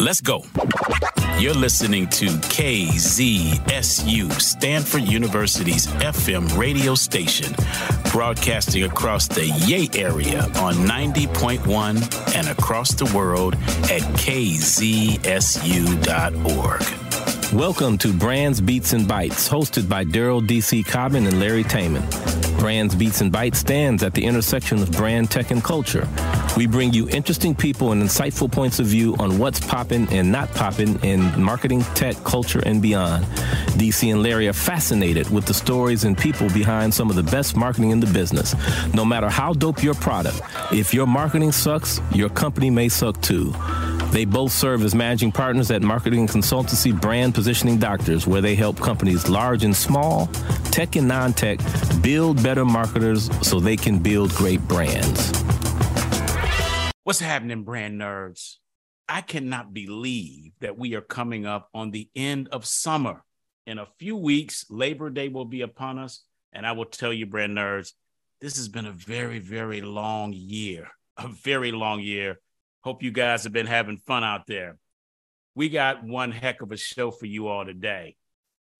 Let's go. You're listening to KZSU, Stanford University's FM radio station, broadcasting across the Yay area on 90.1 and across the world at kzsu.org. Welcome to Brands Beats and Bytes, hosted by Daryl D.C. Cobbin and Larry Taman. Brands Beats and Bytes stands at the intersection of brand tech and culture. We bring you interesting people and insightful points of view on what's popping and not popping in marketing, tech, culture, and beyond. DC and Larry are fascinated with the stories and people behind some of the best marketing in the business. No matter how dope your product, if your marketing sucks, your company may suck too. They both serve as managing partners at marketing consultancy Brand Positioning Doctors, where they help companies large and small, tech and non tech, build better marketers so they can build great brands. What's happening, brand nerds? I cannot believe that we are coming up on the end of summer. In a few weeks, Labor Day will be upon us. And I will tell you, brand nerds, this has been a very, very long year, a very long year Hope you guys have been having fun out there. We got one heck of a show for you all today.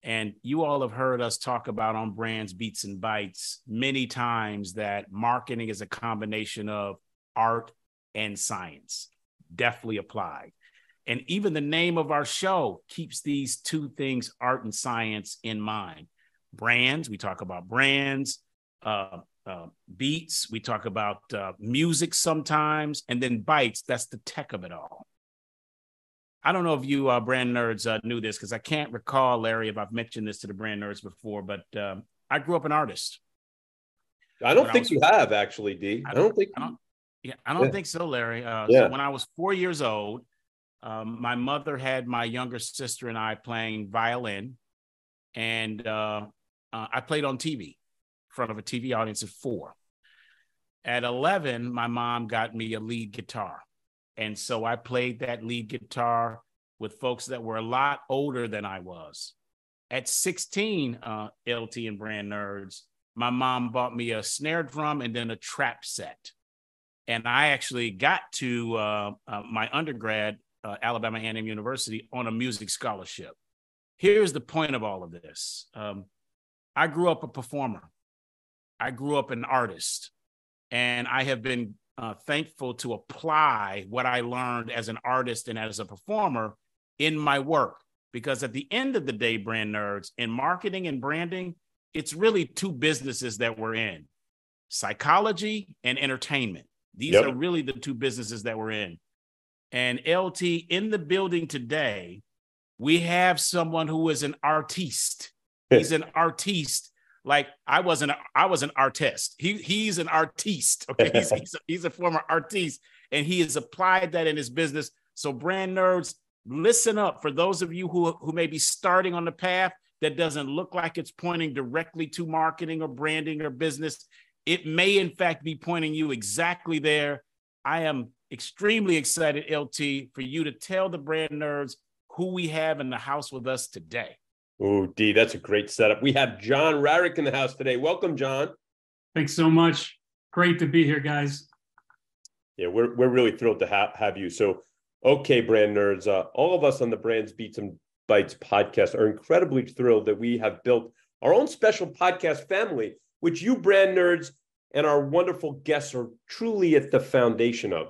And you all have heard us talk about on Brands, Beats, and Bytes many times that marketing is a combination of art and science, definitely applied. And even the name of our show keeps these two things, art and science, in mind. Brands, we talk about brands. Uh, uh, beats. We talk about uh, music sometimes, and then bytes. That's the tech of it all. I don't know if you uh, brand nerds uh, knew this because I can't recall, Larry, if I've mentioned this to the brand nerds before, but um, I grew up an artist. I don't think was, you have actually, D. I don't, I don't think. I don't, yeah, I don't yeah. think so, Larry. Uh, yeah. So when I was four years old, um, my mother had my younger sister and I playing violin, and uh, uh, I played on TV front of a TV audience at four. At 11, my mom got me a lead guitar. And so I played that lead guitar with folks that were a lot older than I was. At 16, uh, LT and Brand Nerds, my mom bought me a snare drum and then a trap set. And I actually got to uh, uh, my undergrad, uh, Alabama A&M University, on a music scholarship. Here's the point of all of this. Um, I grew up a performer. I grew up an artist, and I have been uh, thankful to apply what I learned as an artist and as a performer in my work. Because at the end of the day, brand nerds, in marketing and branding, it's really two businesses that we're in psychology and entertainment. These yep. are really the two businesses that we're in. And LT in the building today, we have someone who is an artiste. He's an artiste like I wasn't I was an artist. He he's an artiste. Okay, he's he's a, he's a former artiste, and he has applied that in his business. So brand nerds, listen up for those of you who who may be starting on the path that doesn't look like it's pointing directly to marketing or branding or business. It may in fact be pointing you exactly there. I am extremely excited, LT, for you to tell the brand nerds who we have in the house with us today. Oh, D, that's a great setup. We have John Rarrick in the house today. Welcome, John. Thanks so much. Great to be here, guys. Yeah, we're, we're really thrilled to ha- have you. So, okay, brand nerds, uh, all of us on the Brands Beats and Bytes podcast are incredibly thrilled that we have built our own special podcast family, which you brand nerds and our wonderful guests are truly at the foundation of.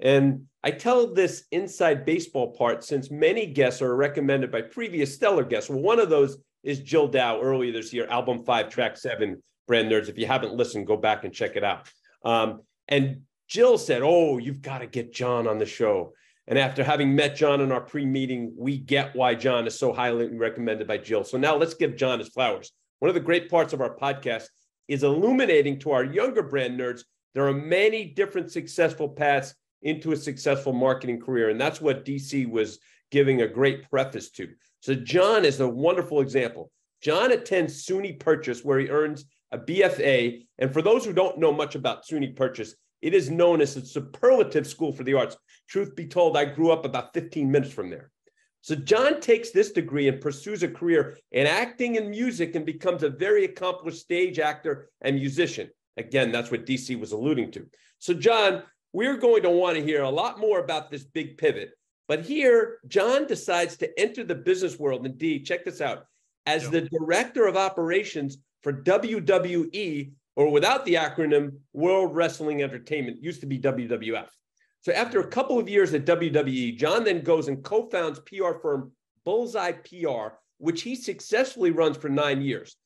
And I tell this inside baseball part since many guests are recommended by previous stellar guests. Well, one of those is Jill Dow earlier this year, album five, track seven, brand nerds. If you haven't listened, go back and check it out. Um, and Jill said, Oh, you've got to get John on the show. And after having met John in our pre meeting, we get why John is so highly recommended by Jill. So now let's give John his flowers. One of the great parts of our podcast is illuminating to our younger brand nerds there are many different successful paths into a successful marketing career. And that's what DC was giving a great preface to. So, John is a wonderful example. John attends SUNY Purchase, where he earns a BFA. And for those who don't know much about SUNY Purchase, it is known as a superlative school for the arts. Truth be told, I grew up about 15 minutes from there. So John takes this degree and pursues a career in acting and music and becomes a very accomplished stage actor and musician. Again, that's what DC was alluding to. So John, we're going to want to hear a lot more about this big pivot. But here, John decides to enter the business world. And D, check this out as the director of operations for WWE, or without the acronym, World Wrestling Entertainment, used to be WWF. So after a couple of years at WWE, John then goes and co founds PR firm Bullseye PR, which he successfully runs for nine years.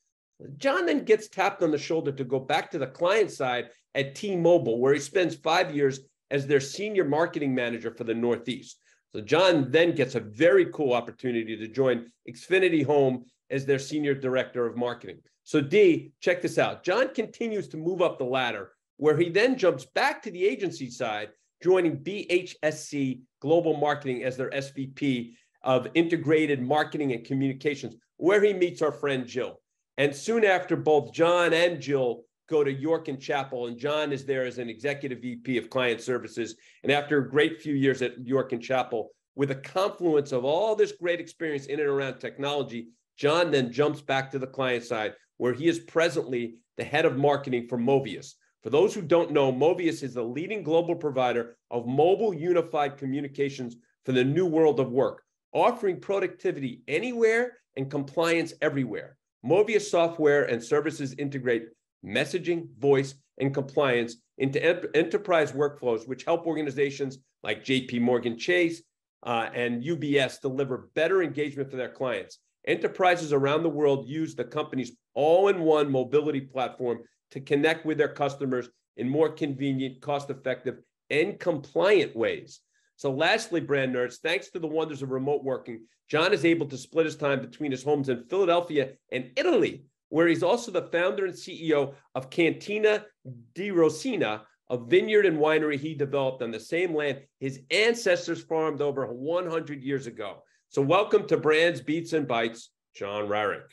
John then gets tapped on the shoulder to go back to the client side at T Mobile, where he spends five years as their senior marketing manager for the Northeast. So John then gets a very cool opportunity to join Xfinity Home as their senior director of marketing. So D, check this out. John continues to move up the ladder, where he then jumps back to the agency side, joining BHSC Global Marketing as their SVP of Integrated Marketing and Communications, where he meets our friend Jill. And soon after, both John and Jill go to York and Chapel, and John is there as an executive VP of client services. And after a great few years at York and Chapel, with a confluence of all this great experience in and around technology, John then jumps back to the client side, where he is presently the head of marketing for Movius. For those who don't know, Movius is the leading global provider of mobile unified communications for the new world of work, offering productivity anywhere and compliance everywhere. Movius software and services integrate messaging, voice, and compliance into enterprise workflows, which help organizations like JP Morgan Chase uh, and UBS deliver better engagement for their clients. Enterprises around the world use the company's all in one mobility platform to connect with their customers in more convenient, cost effective, and compliant ways. So, lastly, brand nerds, thanks to the wonders of remote working, John is able to split his time between his homes in Philadelphia and Italy, where he's also the founder and CEO of Cantina di Rosina, a vineyard and winery he developed on the same land his ancestors farmed over 100 years ago. So, welcome to Brands, Beats, and Bytes, John Rarrick.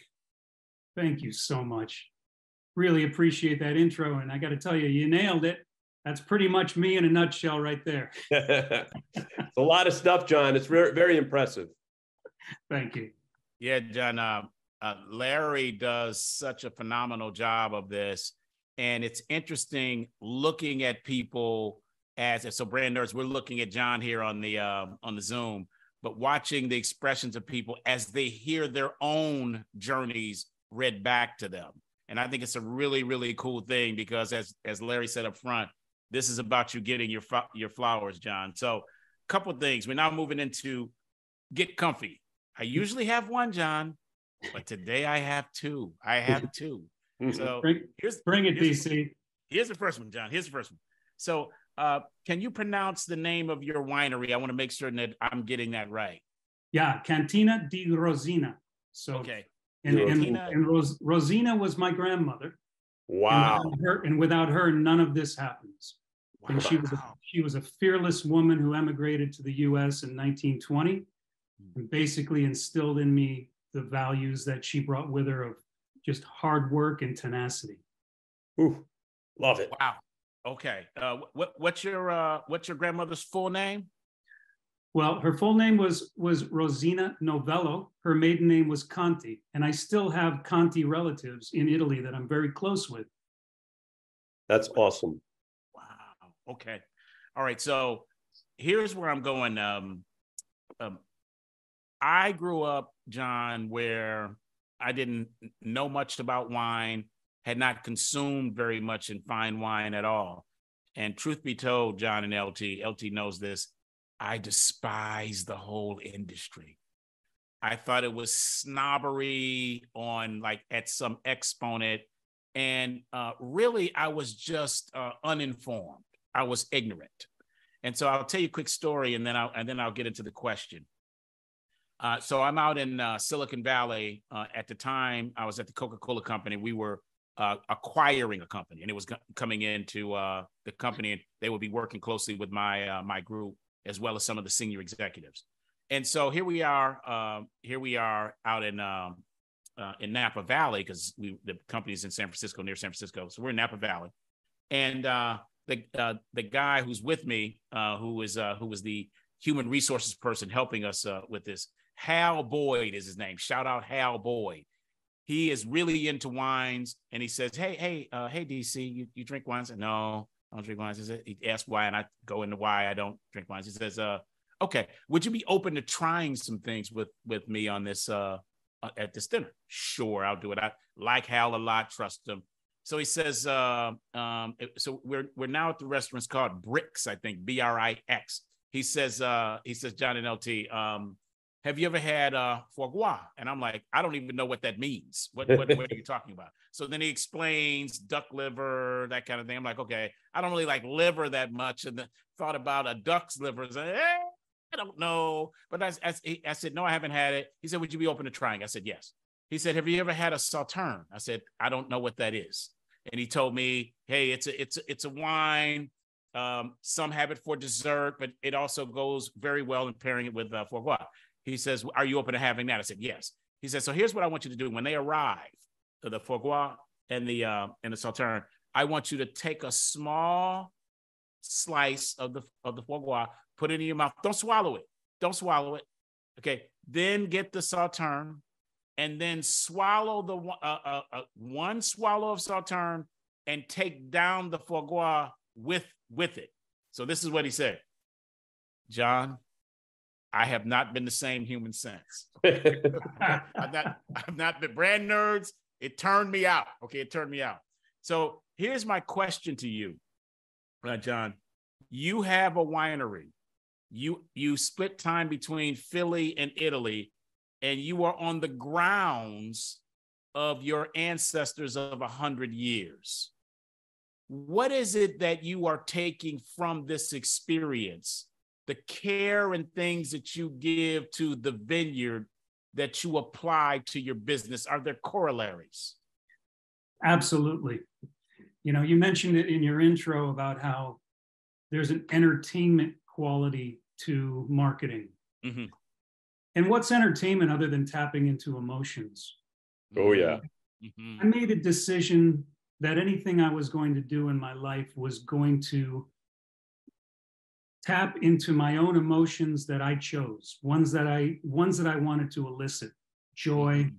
Thank you so much. Really appreciate that intro. And I got to tell you, you nailed it. That's pretty much me in a nutshell right there. it's a lot of stuff, John. It's very, very impressive. Thank you. Yeah, John. Uh, uh, Larry does such a phenomenal job of this. And it's interesting looking at people as so brand nerds. We're looking at John here on the uh, on the Zoom, but watching the expressions of people as they hear their own journeys read back to them. And I think it's a really, really cool thing because as as Larry said up front, this is about you getting your your flowers, John. So, a couple things. We're now moving into get comfy. I usually have one, John, but today I have two. I have two. So bring, here's bring it, here's, DC. Here's the first one, John. Here's the first one. So, uh, can you pronounce the name of your winery? I want to make sure that I'm getting that right. Yeah, Cantina di Rosina. So, okay. And, and, and Ros- Rosina was my grandmother. Wow. And without, her, and without her, none of this happens. Wow. And she was a, she was a fearless woman who emigrated to the U.S. in 1920, hmm. and basically instilled in me the values that she brought with her of just hard work and tenacity. Ooh, love it. Wow. Okay. Uh, what what's your uh, what's your grandmother's full name? Well, her full name was was Rosina Novello. Her maiden name was Conti, and I still have Conti relatives in Italy that I'm very close with. That's awesome. Wow. Okay. All right. So here's where I'm going. Um, um, I grew up, John, where I didn't know much about wine, had not consumed very much in fine wine at all. And truth be told, John and LT, LT knows this, I despise the whole industry. I thought it was snobbery on like at some exponent. And uh, really, I was just uh, uninformed. I was ignorant. And so I'll tell you a quick story and then I'll, and then I'll get into the question. Uh, so I'm out in uh, Silicon Valley. Uh, at the time, I was at the Coca-Cola company. We were uh, acquiring a company, and it was coming into uh, the company, and they would be working closely with my uh, my group as well as some of the senior executives. And so here we are. Um, here we are out in um, in Napa Valley because we the company's in San Francisco, near San Francisco. So we're in Napa Valley, and the the guy who's with me, who is who was the human resources person helping us with this Hal Boyd is his name. Shout out Hal Boyd. He is really into wines, and he says, "Hey, hey, uh, hey, DC, you, you drink wines?" no, I don't drink wines. He asks why, and I go into why I don't drink wines. He says, "Uh, okay, would you be open to trying some things with with me on this uh, uh at this dinner? Sure, I'll do it. I like Hal a lot, trust him. So he says, uh, um, so we're we're now at the restaurant's called Bricks, I think, B R I X. He says, uh, he says, John and LT, um, have you ever had uh, foie gras? And I'm like, I don't even know what that means. What, what, what are you talking about? So then he explains duck liver, that kind of thing. I'm like, okay, I don't really like liver that much. And the, thought about a duck's liver. So, eh, I don't know. But I, I, I said, no, I haven't had it. He said, would you be open to trying? I said, yes. He said, have you ever had a sauterne? I said, I don't know what that is. And he told me, hey, it's a, it's a, it's a wine. Um, some have it for dessert, but it also goes very well in pairing it with uh, foie gras. He says, Are you open to having that? I said, Yes. He said, So here's what I want you to do. When they arrive, the foie gras and the uh, and the sauterne, I want you to take a small slice of the of the foie gras, put it in your mouth. Don't swallow it. Don't swallow it. Okay. Then get the sauterne, and then swallow the uh, uh, uh, one swallow of sauterne and take down the foie gras with with it. So this is what he said, John. I have not been the same human since. I've not, I've not been brand nerds. It turned me out. Okay, it turned me out. So here's my question to you, uh, John. You have a winery. You you split time between Philly and Italy, and you are on the grounds of your ancestors of a hundred years. What is it that you are taking from this experience the care and things that you give to the vineyard that you apply to your business? Are there corollaries? Absolutely. You know, you mentioned it in your intro about how there's an entertainment quality to marketing. Mm-hmm. And what's entertainment other than tapping into emotions? Oh, yeah. Mm-hmm. I made a decision that anything I was going to do in my life was going to tap into my own emotions that I chose, ones that I ones that I wanted to elicit, joy,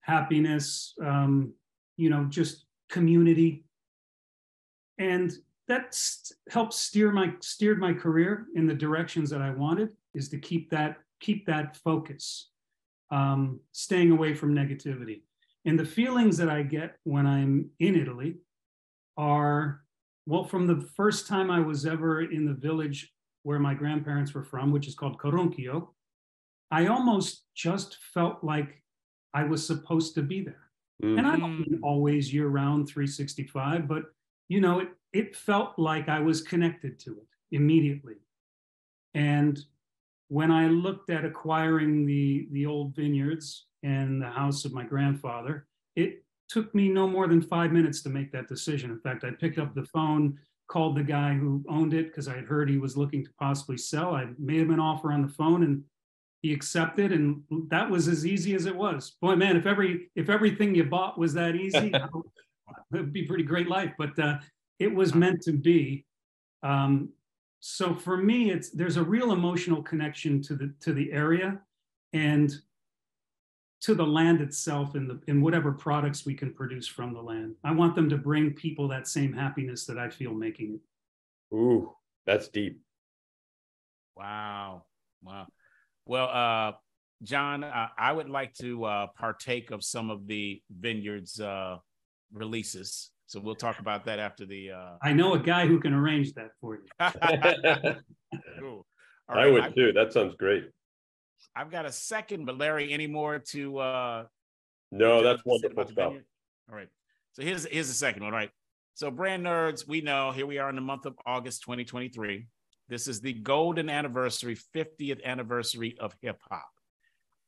happiness, um, you know, just community, and that helped steer my steered my career in the directions that I wanted. Is to keep that keep that focus, um, staying away from negativity, and the feelings that I get when I'm in Italy are well, from the first time I was ever in the village where my grandparents were from, which is called Coronchio, I almost just felt like I was supposed to be there. Mm-hmm. And I don't mean always year round 365, but you know, it it felt like I was connected to it immediately. And when I looked at acquiring the the old vineyards and the house of my grandfather, it took me no more than five minutes to make that decision. In fact, I picked up the phone, called the guy who owned it because I had heard he was looking to possibly sell. I made him an offer on the phone and he accepted and that was as easy as it was. Boy, man, if every if everything you bought was that easy, it'd be pretty great life. But uh, it was meant to be. Um, so for me, it's there's a real emotional connection to the to the area, and to the land itself and the in whatever products we can produce from the land. I want them to bring people that same happiness that I feel making it. Ooh, that's deep. Wow. Wow. Well, uh, John, uh, I would like to uh, partake of some of the vineyards uh, releases. So we'll talk about that after the. Uh... I know a guy who can arrange that for you. cool. Right, I would I, too. That sounds great. I've got a second, but Larry, any more to uh No, that's wonderful stuff. All right. So here's here's the second one. All right. So brand nerds, we know here we are in the month of August 2023. This is the golden anniversary, 50th anniversary of hip hop.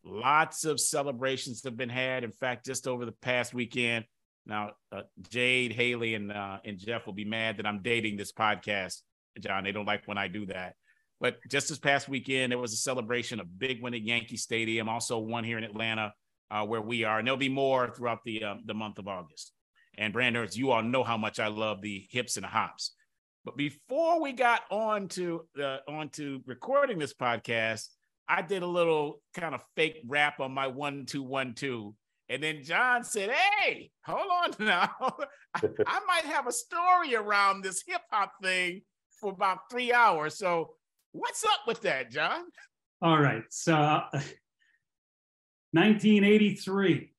Lots of celebrations have been had. In fact, just over the past weekend, now uh, Jade, Haley, and uh, and Jeff will be mad that I'm dating this podcast, John. They don't like when I do that. But just this past weekend, there was a celebration, a big one at Yankee Stadium, also one here in Atlanta, uh, where we are. And there'll be more throughout the uh, the month of August. And brand nerds, you all know how much I love the hips and the hops. But before we got on to uh, on to recording this podcast, I did a little kind of fake rap on my one two one two. And then John said, Hey, hold on now. I, I might have a story around this hip hop thing for about three hours. So What's up with that, John? All right. So, 1983,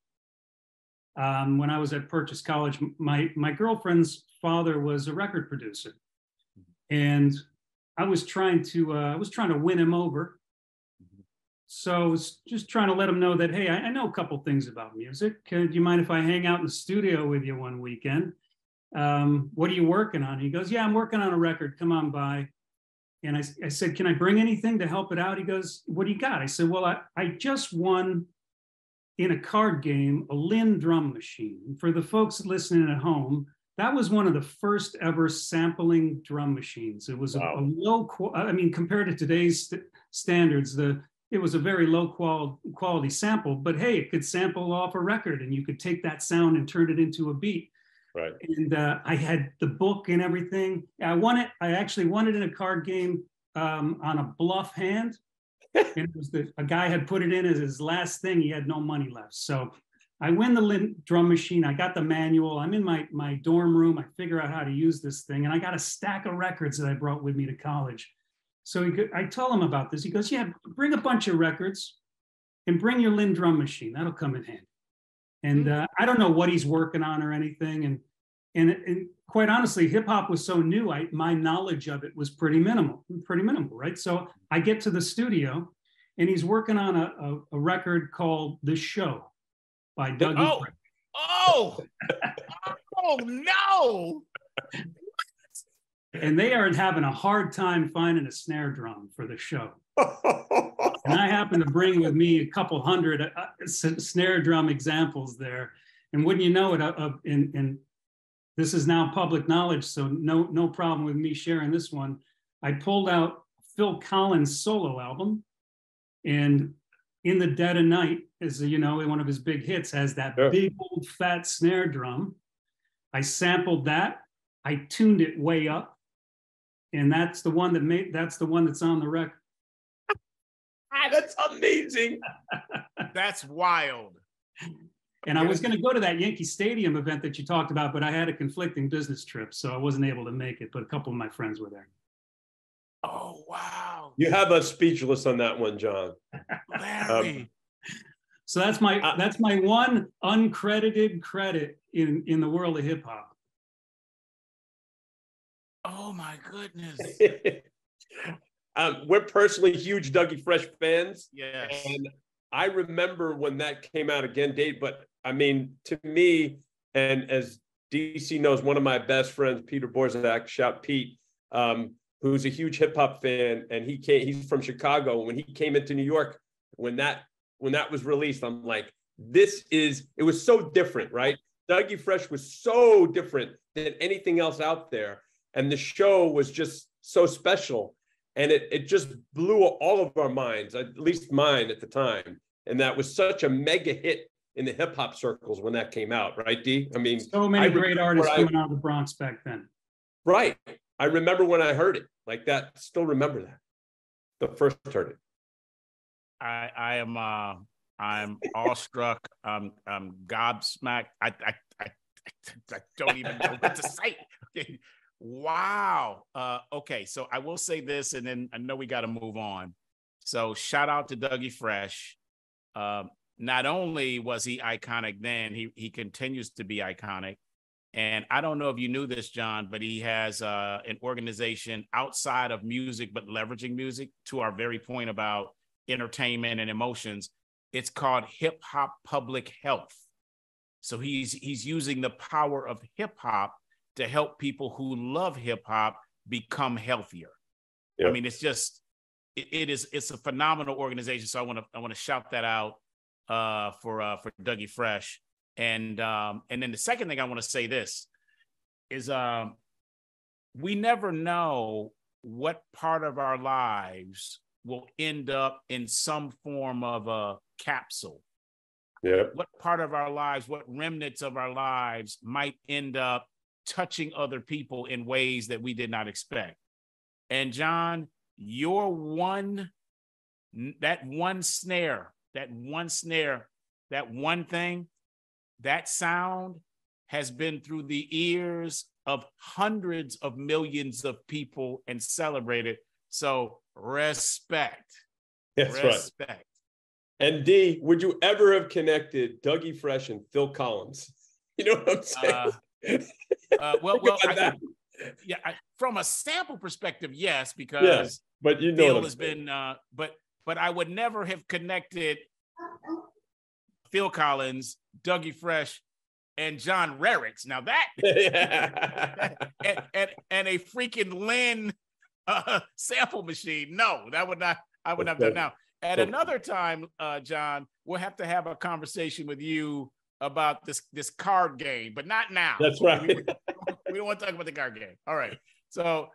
um, when I was at Purchase College, my, my girlfriend's father was a record producer. And I was trying to uh, I was trying to win him over. So I was just trying to let him know that hey, I, I know a couple things about music. Uh, do you mind if I hang out in the studio with you one weekend? Um, what are you working on? He goes, Yeah, I'm working on a record. Come on by. And I, I said, Can I bring anything to help it out? He goes, What do you got? I said, Well, I, I just won in a card game a Linn drum machine. For the folks listening at home, that was one of the first ever sampling drum machines. It was wow. a, a, low, I mean, compared to today's st- standards, the it was a very low qual- quality sample. But hey, it could sample off a record, and you could take that sound and turn it into a beat. Right. And uh, I had the book and everything. I won it. I actually won it in a card game um, on a bluff hand. and it was the, a guy had put it in as his last thing. He had no money left. So I win the Linn drum machine. I got the manual. I'm in my, my dorm room. I figure out how to use this thing. And I got a stack of records that I brought with me to college. So he, I tell him about this. He goes, Yeah, bring a bunch of records and bring your Linn drum machine. That'll come in handy. And uh, I don't know what he's working on or anything. And, and, and quite honestly, hip hop was so new, I, my knowledge of it was pretty minimal, pretty minimal, right? So I get to the studio and he's working on a, a, a record called The Show by Doug. Oh, oh, oh no! and they are having a hard time finding a snare drum for the show. and I happen to bring with me a couple hundred uh, snare drum examples there. And wouldn't you know it, uh, uh, in, in this is now public knowledge, so no no problem with me sharing this one. I pulled out Phil Collins' solo album, and in the dead of night is you know one of his big hits has that sure. big old fat snare drum i sampled that i tuned it way up and that's the one that made that's the one that's on the record that's amazing that's wild and i was going to go to that yankee stadium event that you talked about but i had a conflicting business trip so i wasn't able to make it but a couple of my friends were there Oh wow! You have us speechless on that one, John. Larry. Um, so that's my uh, that's my one uncredited credit in in the world of hip hop. Oh my goodness. um, we're personally huge Dougie Fresh fans. Yes. And I remember when that came out again, Dave. But I mean, to me, and as DC knows, one of my best friends, Peter Borzak, shout Pete. Um, who's a huge hip hop fan, and he came. He's from Chicago. When he came into New York, when that when that was released, I'm like, this is. It was so different, right? Dougie Fresh was so different than anything else out there, and the show was just so special, and it it just blew all of our minds, at least mine at the time, and that was such a mega hit in the hip hop circles when that came out, right? D. I mean, so many I great artists I, coming out of the Bronx back then. Right. I remember when I heard it like that. Still remember that. The first heard it. I I am uh I'm awestruck. I'm I'm gobsmacked. I I I, I don't even know what to say. Wow. Uh, okay, so I will say this, and then I know we got to move on. So shout out to Dougie Fresh. Uh, not only was he iconic then, he he continues to be iconic. And I don't know if you knew this, John, but he has uh, an organization outside of music, but leveraging music to our very point about entertainment and emotions. It's called Hip Hop Public Health. So he's he's using the power of hip hop to help people who love hip hop become healthier. I mean, it's just it, it is it's a phenomenal organization. So I want to I want to shout that out uh, for uh, for Dougie Fresh. And um, and then the second thing I want to say this is um, we never know what part of our lives will end up in some form of a capsule. Yeah. What part of our lives, what remnants of our lives might end up touching other people in ways that we did not expect. And John, your one, that one snare, that one snare, that one thing that sound has been through the ears of hundreds of millions of people and celebrated. So respect. That's respect. right. And D, would you ever have connected Dougie Fresh and Phil Collins? You know what I'm saying? Uh, uh, well, well, I, yeah, I, from a sample perspective, yes, because yeah, but you know Phil has been, uh, but but I would never have connected Phil Collins, Dougie Fresh, and John Rarrick's. Now that and, and, and, a freaking Linn uh, sample machine. No, that would not. I would not have done now. At another time, uh, John, we'll have to have a conversation with you about this this card game, but not now. That's right. we, we don't want to talk about the card game. All right. So,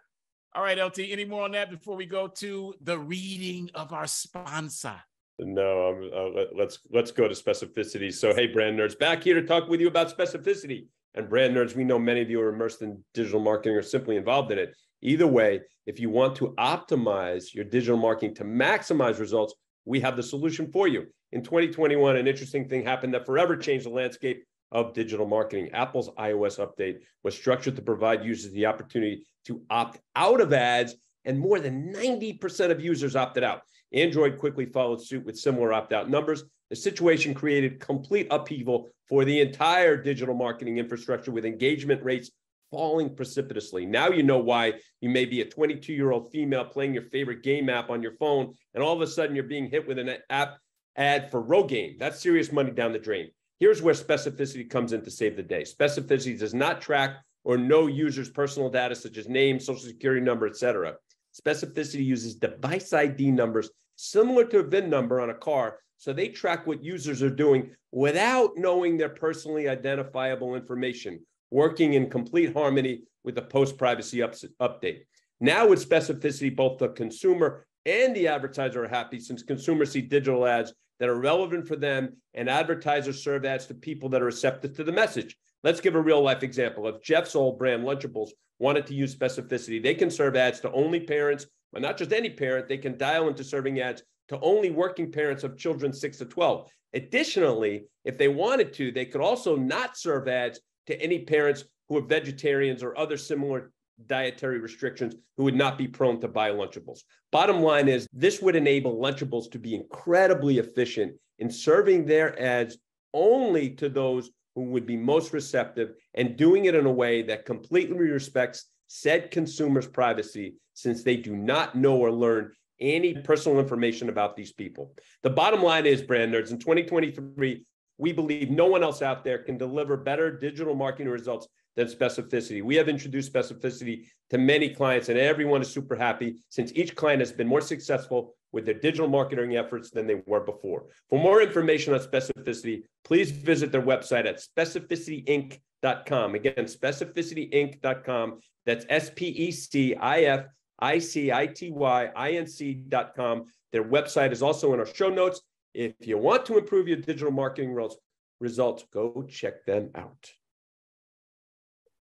all right, LT. Any more on that before we go to the reading of our sponsor? No, uh, let's let's go to specificity. So, hey, brand nerds, back here to talk with you about specificity. And brand nerds, we know many of you are immersed in digital marketing or simply involved in it. Either way, if you want to optimize your digital marketing to maximize results, we have the solution for you. In 2021, an interesting thing happened that forever changed the landscape of digital marketing. Apple's iOS update was structured to provide users the opportunity to opt out of ads, and more than 90% of users opted out. Android quickly followed suit with similar opt out numbers. The situation created complete upheaval for the entire digital marketing infrastructure with engagement rates falling precipitously. Now you know why you may be a 22 year old female playing your favorite game app on your phone, and all of a sudden you're being hit with an app ad for Rogaine. That's serious money down the drain. Here's where specificity comes in to save the day. Specificity does not track or know users' personal data such as name, social security number, etc. Specificity uses device ID numbers similar to a VIN number on a car, so they track what users are doing without knowing their personally identifiable information, working in complete harmony with the post privacy update. Now, with specificity, both the consumer and the advertiser are happy since consumers see digital ads that are relevant for them and advertisers serve ads to people that are receptive to the message. Let's give a real life example. If Jeff's old brand Lunchables wanted to use specificity, they can serve ads to only parents, but not just any parent. They can dial into serving ads to only working parents of children 6 to 12. Additionally, if they wanted to, they could also not serve ads to any parents who are vegetarians or other similar dietary restrictions who would not be prone to buy Lunchables. Bottom line is, this would enable Lunchables to be incredibly efficient in serving their ads only to those who would be most receptive and doing it in a way that completely respects said consumers' privacy since they do not know or learn any personal information about these people. The bottom line is, brand nerds, in 2023, we believe no one else out there can deliver better digital marketing results than specificity. We have introduced specificity to many clients, and everyone is super happy since each client has been more successful with their digital marketing efforts than they were before. For more information on specificity, please visit their website at specificityinc.com. Again, specificityinc.com. That's S P E C I F I C I T Y I N C.com. Their website is also in our show notes. If you want to improve your digital marketing results, go check them out.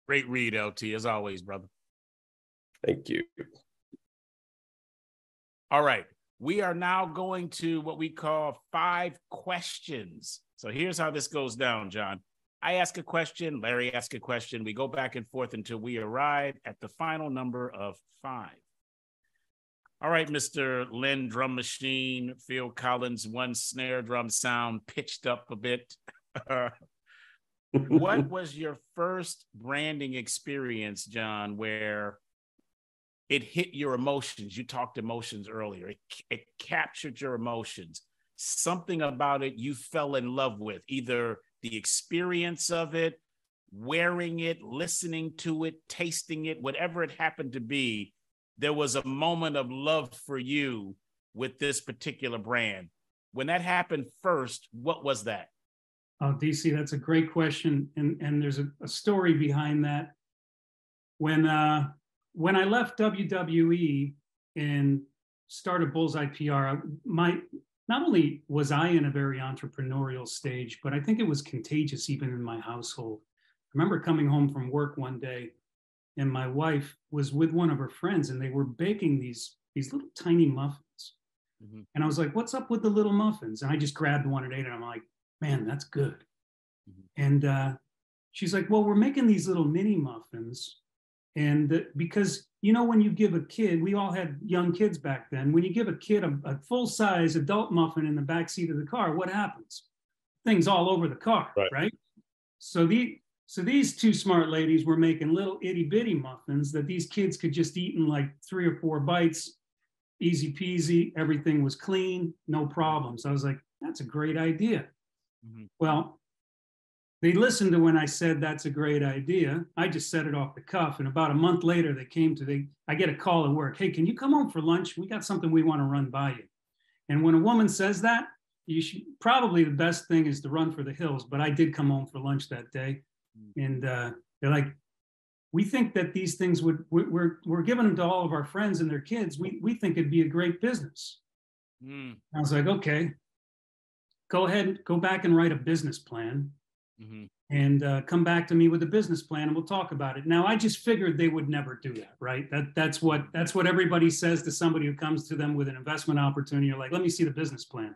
Great read, LT, as always, brother. Thank you. All right. We are now going to what we call five questions. So here's how this goes down, John. I ask a question, Larry asks a question. We go back and forth until we arrive at the final number of five. All right, Mr. Linn Drum Machine, Phil Collins, one snare drum sound pitched up a bit. what was your first branding experience, John, where it hit your emotions? You talked emotions earlier. It, it captured your emotions. Something about it you fell in love with, either the experience of it, wearing it, listening to it, tasting it, whatever it happened to be. There was a moment of love for you with this particular brand. When that happened first, what was that? Oh, DC, that's a great question, and and there's a, a story behind that. When uh, when I left WWE and started Bullseye PR, my not only was I in a very entrepreneurial stage, but I think it was contagious even in my household. I remember coming home from work one day, and my wife was with one of her friends, and they were baking these these little tiny muffins. Mm-hmm. And I was like, "What's up with the little muffins?" And I just grabbed one and ate it. And I'm like, man, that's good. Mm-hmm. And uh, she's like, well, we're making these little mini muffins And the, because, you know, when you give a kid, we all had young kids back then, when you give a kid a, a full size adult muffin in the back seat of the car, what happens? Things all over the car, right? right? So the so these two smart ladies were making little itty bitty muffins that these kids could just eat in like three or four bites, easy peasy. Everything was clean, no problems. I was like, that's a great idea. Mm-hmm. Well, they listened to when I said that's a great idea. I just said it off the cuff. And about a month later, they came to they I get a call at work. Hey, can you come home for lunch? We got something we want to run by you. And when a woman says that, you should probably the best thing is to run for the hills. But I did come home for lunch that day. Mm. And uh, they're like, we think that these things would we're we're giving them to all of our friends and their kids. We we think it'd be a great business. Mm. I was like, okay, go ahead, and go back and write a business plan mm-hmm. and uh, come back to me with a business plan and we'll talk about it. Now, I just figured they would never do that, right? That that's what that's what everybody says to somebody who comes to them with an investment opportunity. You're like, let me see the business plan.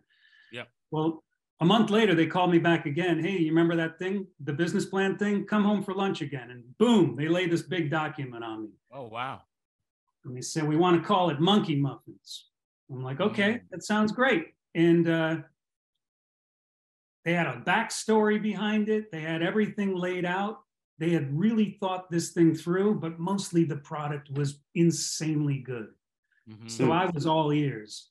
Yeah. Well, a month later, they called me back again. Hey, you remember that thing, the business plan thing? Come home for lunch again. And boom, they laid this big document on me. Oh, wow. And they said, we want to call it monkey muffins. I'm like, okay, mm. that sounds great. And uh, they had a backstory behind it. They had everything laid out. They had really thought this thing through, but mostly the product was insanely good. Mm-hmm. So I was all ears.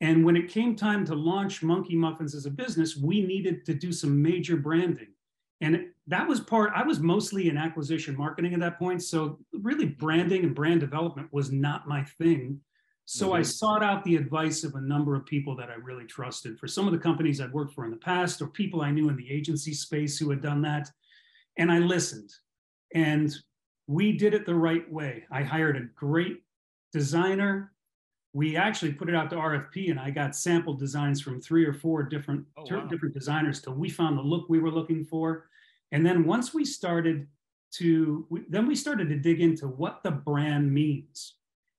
And when it came time to launch Monkey Muffins as a business, we needed to do some major branding. And that was part, I was mostly in acquisition marketing at that point. So really branding and brand development was not my thing. So mm-hmm. I sought out the advice of a number of people that I really trusted for some of the companies I'd worked for in the past or people I knew in the agency space who had done that. And I listened. And we did it the right way. I hired a great designer. We actually put it out to RFP and I got sample designs from three or four different, oh, wow. different designers till we found the look we were looking for. And then once we started to, we, then we started to dig into what the brand means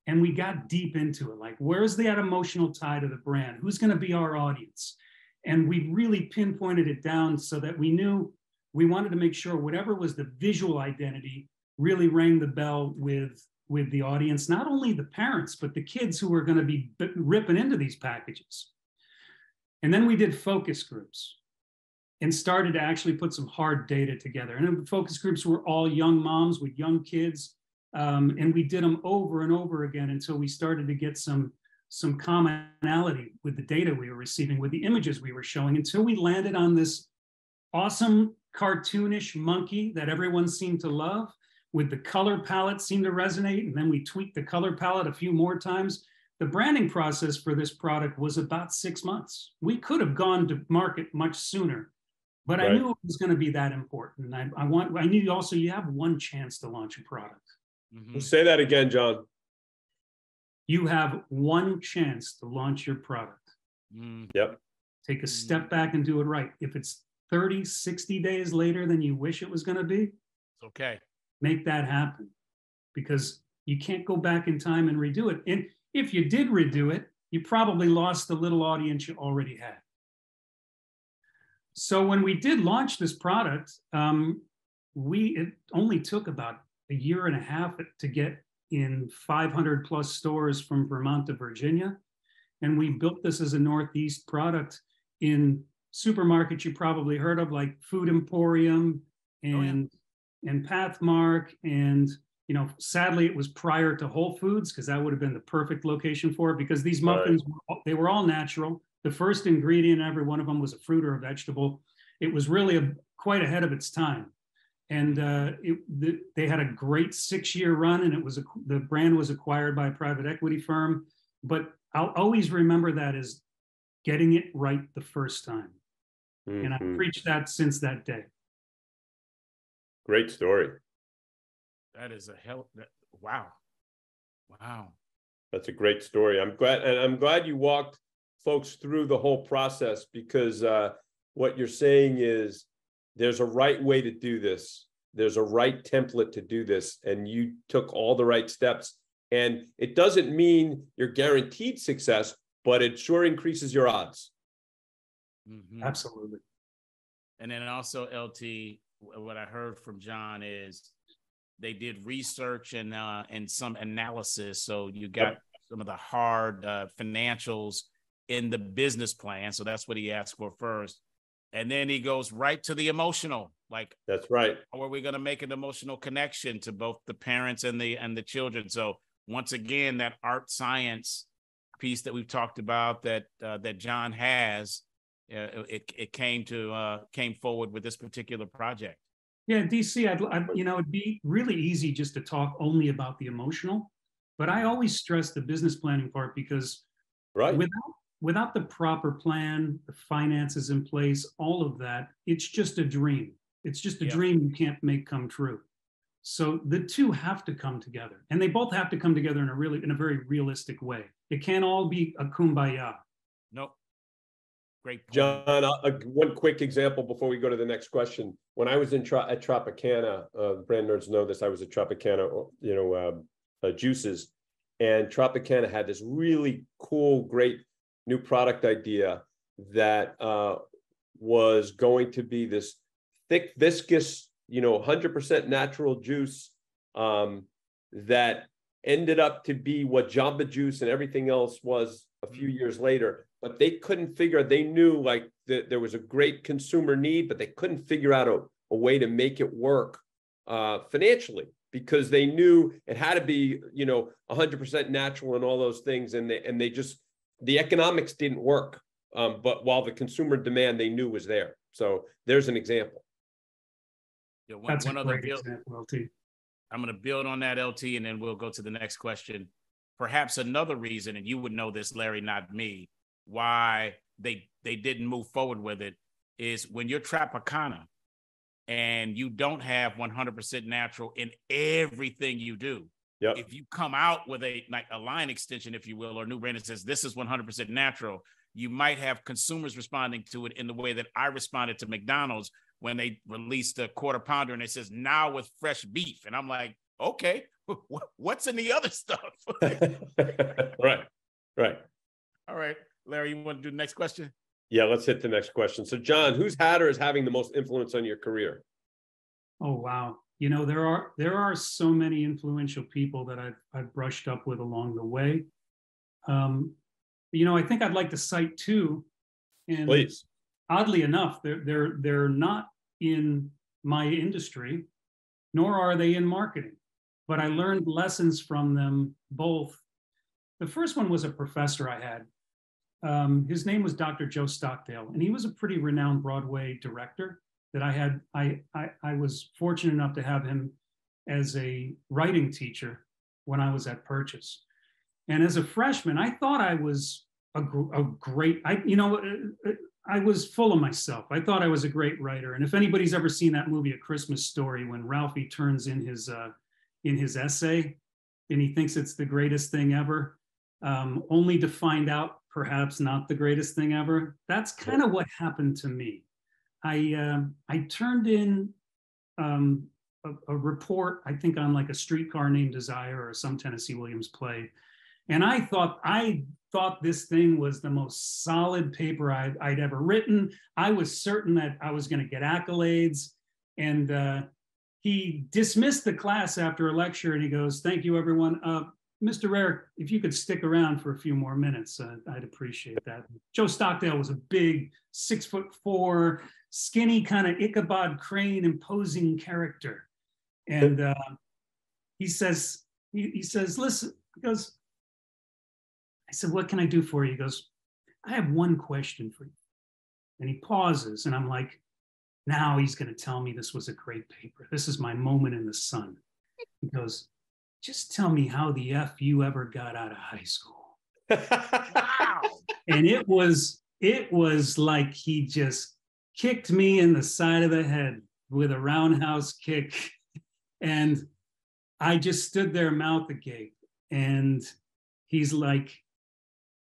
and we got deep into it. Like where's that emotional tie to the brand? Who's going to be our audience? And we really pinpointed it down so that we knew we wanted to make sure whatever was the visual identity really rang the bell with with the audience not only the parents but the kids who were going to be ripping into these packages. And then we did focus groups and started to actually put some hard data together. And the focus groups were all young moms with young kids um, and we did them over and over again until we started to get some some commonality with the data we were receiving, with the images we were showing, until we landed on this awesome cartoonish monkey that everyone seemed to love, with the color palette seemed to resonate, and then we tweaked the color palette a few more times. The branding process for this product was about six months. We could have gone to market much sooner, but right. I knew it was going to be that important. And I, I want I knew also you have one chance to launch a product. Mm-hmm. Say that again, John. You have one chance to launch your product. Mm. Yep. Take a step mm. back and do it right. If it's 30, 60 days later than you wish it was going to be, it's okay. Make that happen because you can't go back in time and redo it. And if you did redo it, you probably lost the little audience you already had. So when we did launch this product, um, we it only took about a year and a half to get in 500 plus stores from Vermont to Virginia. And we built this as a Northeast product in supermarkets you probably heard of, like Food Emporium and oh, yeah. and Pathmark. And you know, sadly, it was prior to Whole Foods because that would have been the perfect location for it. Because these muffins, right. they were all natural. The first ingredient in every one of them was a fruit or a vegetable. It was really a, quite ahead of its time and uh, it, the, they had a great six-year run, and it was a, the brand was acquired by a private equity firm. But I'll always remember that as getting it right the first time, mm-hmm. and I preached that since that day. Great story. That is a hell. That, wow, wow. That's a great story. I'm glad, and I'm glad you walked folks through the whole process because uh, what you're saying is there's a right way to do this. There's a right template to do this. And you took all the right steps. And it doesn't mean you're guaranteed success, but it sure increases your odds. Mm-hmm. Absolutely. And then also, LT, what I heard from John is they did research and uh, and some analysis. So you got yep. some of the hard uh, financials in the business plan. So that's what he asked for first, and then he goes right to the emotional. Like that's right. How are we going to make an emotional connection to both the parents and the and the children? So once again, that art science piece that we've talked about that uh, that John has, uh, it it came to uh, came forward with this particular project. Yeah, DC, I'd, I'd, you know, it'd be really easy just to talk only about the emotional, but I always stress the business planning part because right. without without the proper plan, the finances in place, all of that, it's just a dream. It's just a yeah. dream you can't make come true. So the two have to come together, and they both have to come together in a really in a very realistic way. It can't all be a kumbaya. Nope. Great. Point. John, uh, one quick example before we go to the next question. When I was in at Tropicana, uh, brand nerds know this. I was at Tropicana, you know, um, uh, juices, and Tropicana had this really cool, great new product idea that uh, was going to be this thick, viscous, you know, 100% natural juice um, that ended up to be what Jamba Juice and everything else was a few years later. But they couldn't figure they knew like that there was a great consumer need but they couldn't figure out a, a way to make it work uh, financially because they knew it had to be you know 100% natural and all those things. And they and they just the economics didn't work um, but while the consumer demand they knew was there so there's an example yeah, one, That's one a other build, example, LT. I'm going to build on that LT and then we'll go to the next question. Perhaps another reason, and you would know this, Larry, not me, why they they didn't move forward with it is when you're Tropicana and you don't have 100% natural in everything you do. Yep. If you come out with a like a line extension, if you will, or new brand that says this is 100% natural, you might have consumers responding to it in the way that I responded to McDonald's when they released a quarter pounder and it says now with fresh beef, and I'm like, okay, what's in the other stuff? right, right. All right. Larry, you want to do the next question? Yeah, let's hit the next question. So, John, whose hatter is having the most influence on your career? Oh wow! You know there are there are so many influential people that I've I've brushed up with along the way. Um, you know, I think I'd like to cite two. And Please. Oddly enough, they're they're they're not in my industry, nor are they in marketing. But I learned lessons from them both. The first one was a professor I had um, his name was Dr. Joe Stockdale, and he was a pretty renowned Broadway director that I had. I, I, I was fortunate enough to have him as a writing teacher when I was at Purchase. And as a freshman, I thought I was a, a great, I, you know, uh, uh, I was full of myself. I thought I was a great writer. And if anybody's ever seen that movie, A Christmas Story, when Ralphie turns in his, uh, in his essay and he thinks it's the greatest thing ever, um, only to find out perhaps not the greatest thing ever. That's kind of what happened to me. I uh, I turned in um, a, a, report, I think on like a streetcar named Desire or some Tennessee Williams play, and I thought I thought this thing was the most solid paper I'd, I'd ever written. I was certain that I was going to get accolades, and uh, he dismissed the class after a lecture, and he goes, "Thank you, everyone. Uh, Mr. Rare, if you could stick around for a few more minutes, uh, I'd appreciate that. Joe Stockdale was a big, six foot four, skinny kind of Ichabod Crane imposing character. And uh, he says, he, he says, listen, he goes, I said, what can I do for you? He goes, I have one question for you. And he pauses, and I'm like, now he's going to tell me this was a great paper. This is my moment in the sun. He goes, just tell me how the F you ever got out of high school. wow. And it was, it was like he just kicked me in the side of the head with a roundhouse kick. And I just stood there mouth agape. And he's like,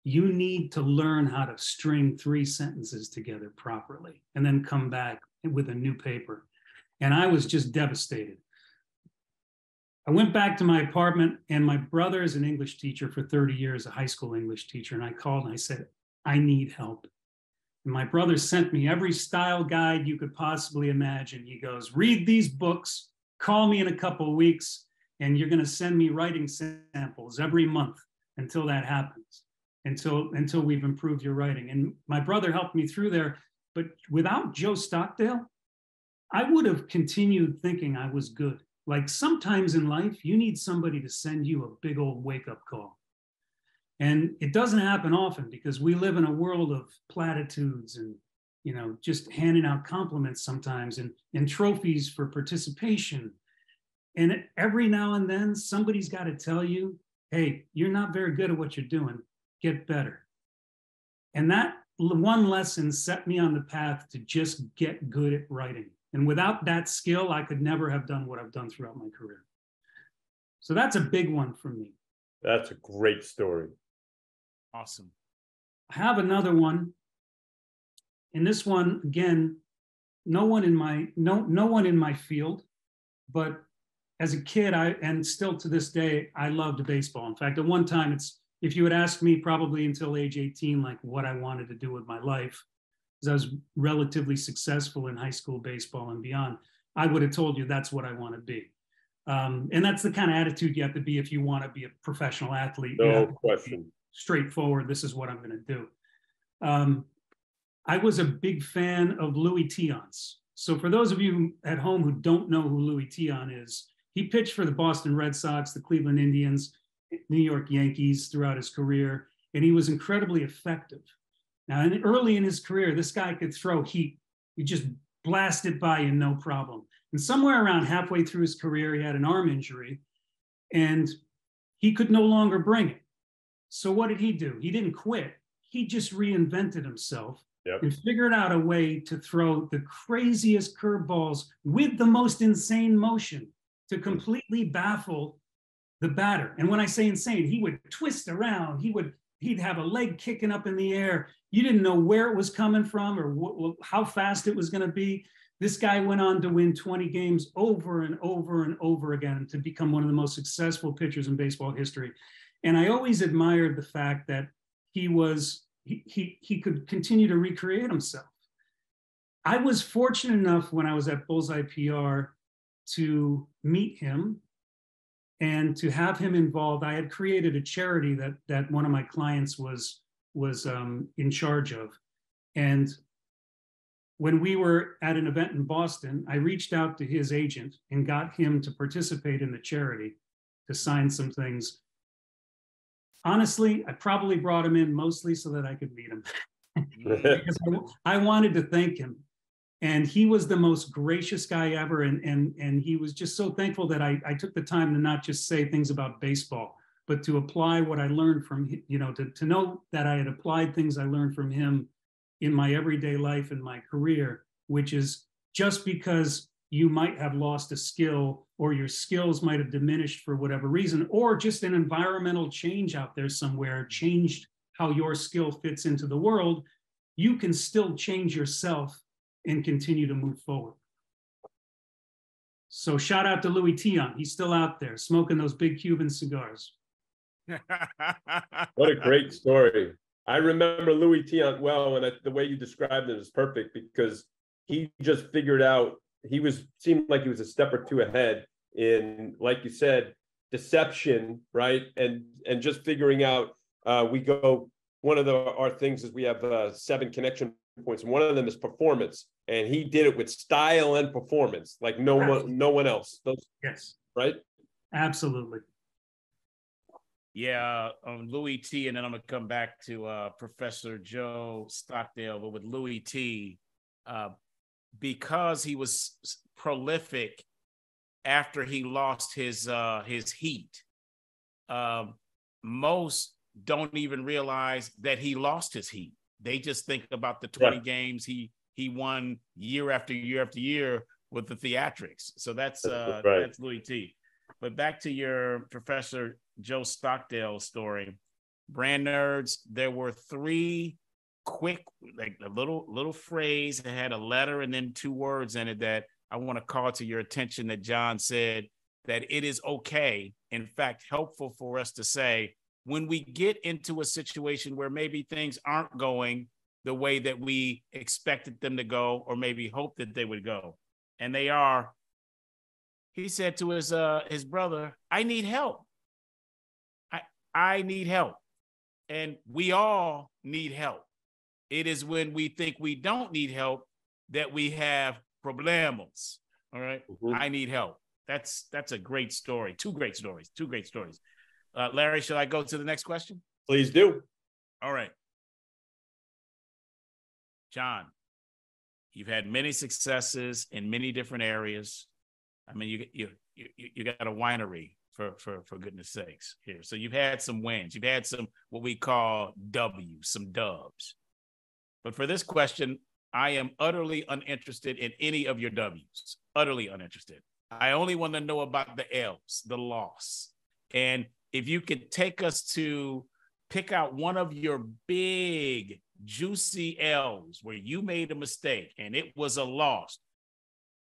you need to learn how to string three sentences together properly and then come back with a new paper. And I was just devastated. I went back to my apartment, and my brother is an English teacher for 30 years, a high school English teacher. And I called and I said, I need help. My brother sent me every style guide you could possibly imagine. He goes, read these books, call me in a couple of weeks and you're going to send me writing samples every month until that happens until until we've improved your writing. And my brother helped me through there but without joe stockdale i would have continued thinking i was good. Like sometimes in life you need somebody to send you a big old wake up call and it doesn't happen often because we live in a world of platitudes and you know just handing out compliments sometimes and and trophies for participation. And every now and then somebody's got to tell you hey you're not very good at what you're doing. Get better. And that one lesson set me on the path to just get good at writing. And without that skill i could never have done what i've done throughout my career. So that's a big one for me. That's a great story Awesome. I have another one. And this one, again, no one in my no no one in my field, but as a kid, I and still to this day, I loved baseball. In fact, at one time, it's if you had asked me probably until age 18, like what I wanted to do with my life, because I was relatively successful in high school baseball and beyond, I would have told you that's what I want to be. Um, and that's the kind of attitude you have to be if you want to be a professional athlete. No question straightforward. This is what I'm going to do. Um, I was a big fan of Louis Tiant. So for those of you at home who don't know who Louis Tiant is, he pitched for the Boston Red Sox, the Cleveland Indians, New York Yankees throughout his career, and he was incredibly effective. Now, in, early in his career, this guy could throw heat. He just blasted by you, no problem. And somewhere around halfway through his career, he had an arm injury, and he could no longer bring it. So what did he do? He didn't quit. He just reinvented himself yep. and figured out a way to throw the craziest curveballs with the most insane motion to hmm. completely baffle the batter. And when I say insane, he would twist around. He would he'd have a leg kicking up in the air. You didn't know where it was coming from or wh- how fast it was going to be. This guy went on to win 20 games over and over and over again to become one of the most successful pitchers in baseball history. And I always admired the fact that he was he, he, he could continue to recreate himself. I was fortunate enough when I was at Bullseye PR to meet him and to have him involved. I had created a charity that that one of my clients was was um, in charge of, and when we were at an event in Boston, I reached out to his agent and got him to participate in the charity to sign some things honestly, I probably brought him in mostly so that I could meet him. because I, I, wanted to thank him. And he was the most gracious guy ever. And, and, and he was just so thankful that I, I took the time to not just say things about baseball, but to apply what I learned from, you know, to, to know that I had applied things I learned from him in my everyday life and my career, which is just because you might have lost a skill or your skills might have diminished for whatever reason, or just an environmental change out there somewhere changed how your skill fits into the world, you can still change yourself and continue to move forward. So shout out to Louis Tiant. He's still out there smoking those big Cuban cigars. what a great story. I remember Louis Tiant well, and the way you described it is perfect because he just figured out he was seemed like he was a step or two ahead in, like you said, deception, right? And and just figuring out. Uh, we go. One of the our things is we have uh, seven connection points, and one of them is performance. And he did it with style and performance, like no one, no one else. Those, yes, right? Absolutely. Yeah, um, Luis T, and then I'm gonna come back to uh, Professor Joe Stockdale, but with Louis T, uh, because he was prolific after he lost his uh, his heat. Uh, most don't even realize that he lost his heat. They just think about the 20 games he he won year after year after year with the theatrics. So that's uh right. that's Louis T. But back to your Professor Joe Stockdale story. Brand nerds, there were three quick, like a little little phrase that had a letter and then two words in it that I want to call to your attention that John said that it is okay, in fact, helpful for us to say when we get into a situation where maybe things aren't going the way that we expected them to go or maybe hoped that they would go. And they are he said to his uh his brother, "I need help. I I need help." And we all need help. It is when we think we don't need help that we have problems. All right? mm-hmm. I need help. That's that's a great story. Two great stories. Two great stories. Uh, Larry, should I go to the next question? Please do. All right. John, you've had many successes in many different areas. I mean, you you you, you got a winery for for for goodness sakes here. So you've had some wins. You've had some what we call W's, some dubs. But for this question, I am utterly uninterested in any of your W's. Utterly uninterested. I only want to know about the L's, the loss. And if you could take us to pick out one of your big juicy L's where you made a mistake and it was a loss,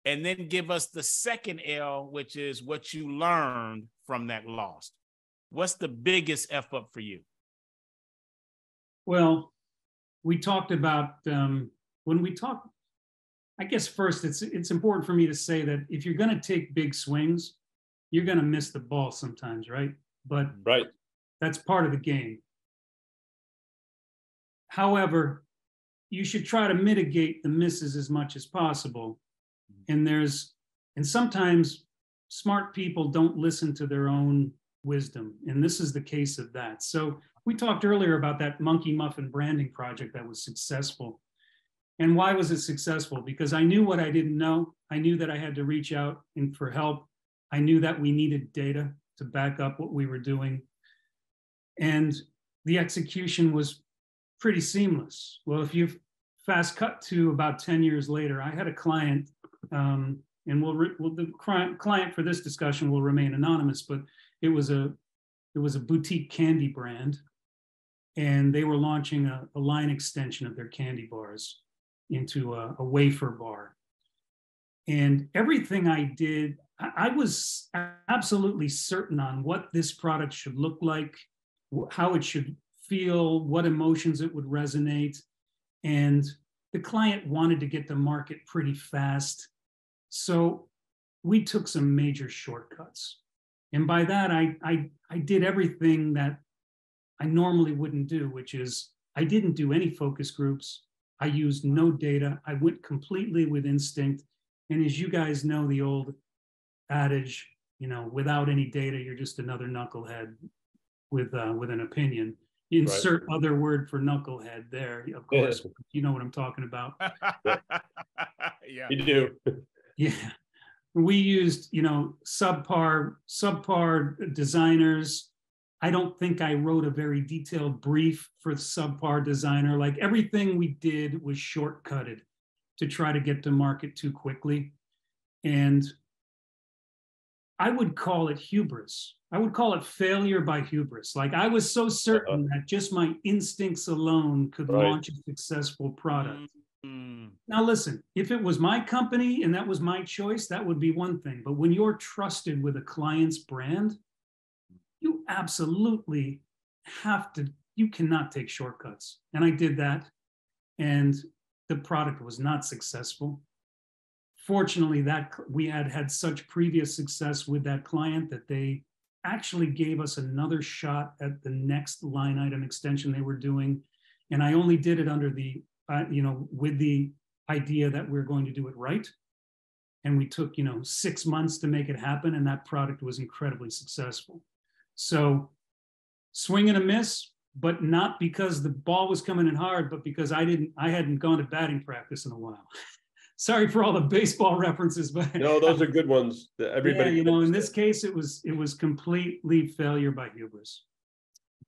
and then give us the second L, which is what you learned from that loss. What's the biggest F up for you? Well, we talked about um, when we talk. I guess first, it's it's important for me to say that if you're going to take big swings, you're going to miss the ball sometimes, right? But right, that's part of the game. However, you should try to mitigate the misses as much as possible. And there's and sometimes smart people don't listen to their own wisdom, and this is the case of that. So we talked earlier about that monkey muffin branding project that was successful. And why was it successful? Because I knew what I didn't know. I knew that I had to reach out and for help. I knew that we needed data to back up what we were doing. And the execution was pretty seamless. Well, if you fast cut to about 10 years later, I had a client, um, and we'll, re- well, the client for this discussion will remain anonymous, but it was a it was a boutique candy brand, and they were launching a, a line extension of their candy bars into a, a wafer bar. And everything I did, I, I was absolutely certain on what this product should look like, how it should feel, what emotions it would resonate. And the client wanted to get to market pretty fast. So we took some major shortcuts. And by that, I, I, I did everything that I normally wouldn't do, which is I didn't do any focus groups. I used no data. I went completely with instinct. And as you guys know, the old adage, you know, without any data, you're just another knucklehead with uh, with an opinion. Insert right. other word for knucklehead there, of course. Yeah. You know what I'm talking about. yeah, you do. yeah, we used you know subpar subpar designers I don't think I wrote a very detailed brief for subpar designer. Like everything we did was shortcutted to try to get to market too quickly. And I would call it hubris. I would call it failure by hubris. Like I was so certain uh-huh. that just my instincts alone could right. launch a successful product. Mm-hmm. Now, listen, if it was my company and that was my choice, that would be one thing. But when you're trusted with a client's brand, you absolutely have to, you cannot take shortcuts. And I did that. And the product was not successful. Fortunately, that we had had such previous success with that client that they actually gave us another shot at the next line item extension they were doing. And I only did it under the, uh, you know, with the idea that we we're going to do it right. And we took, you know, six months to make it happen. And that product was incredibly successful. So swing and a miss, but not because the ball was coming in hard, but because I didn't, I hadn't gone to batting practice in a while. Sorry for all the baseball references, but no, those are good ones. that Everybody, yeah, you know, in this case, it was it was completely failure by hubris.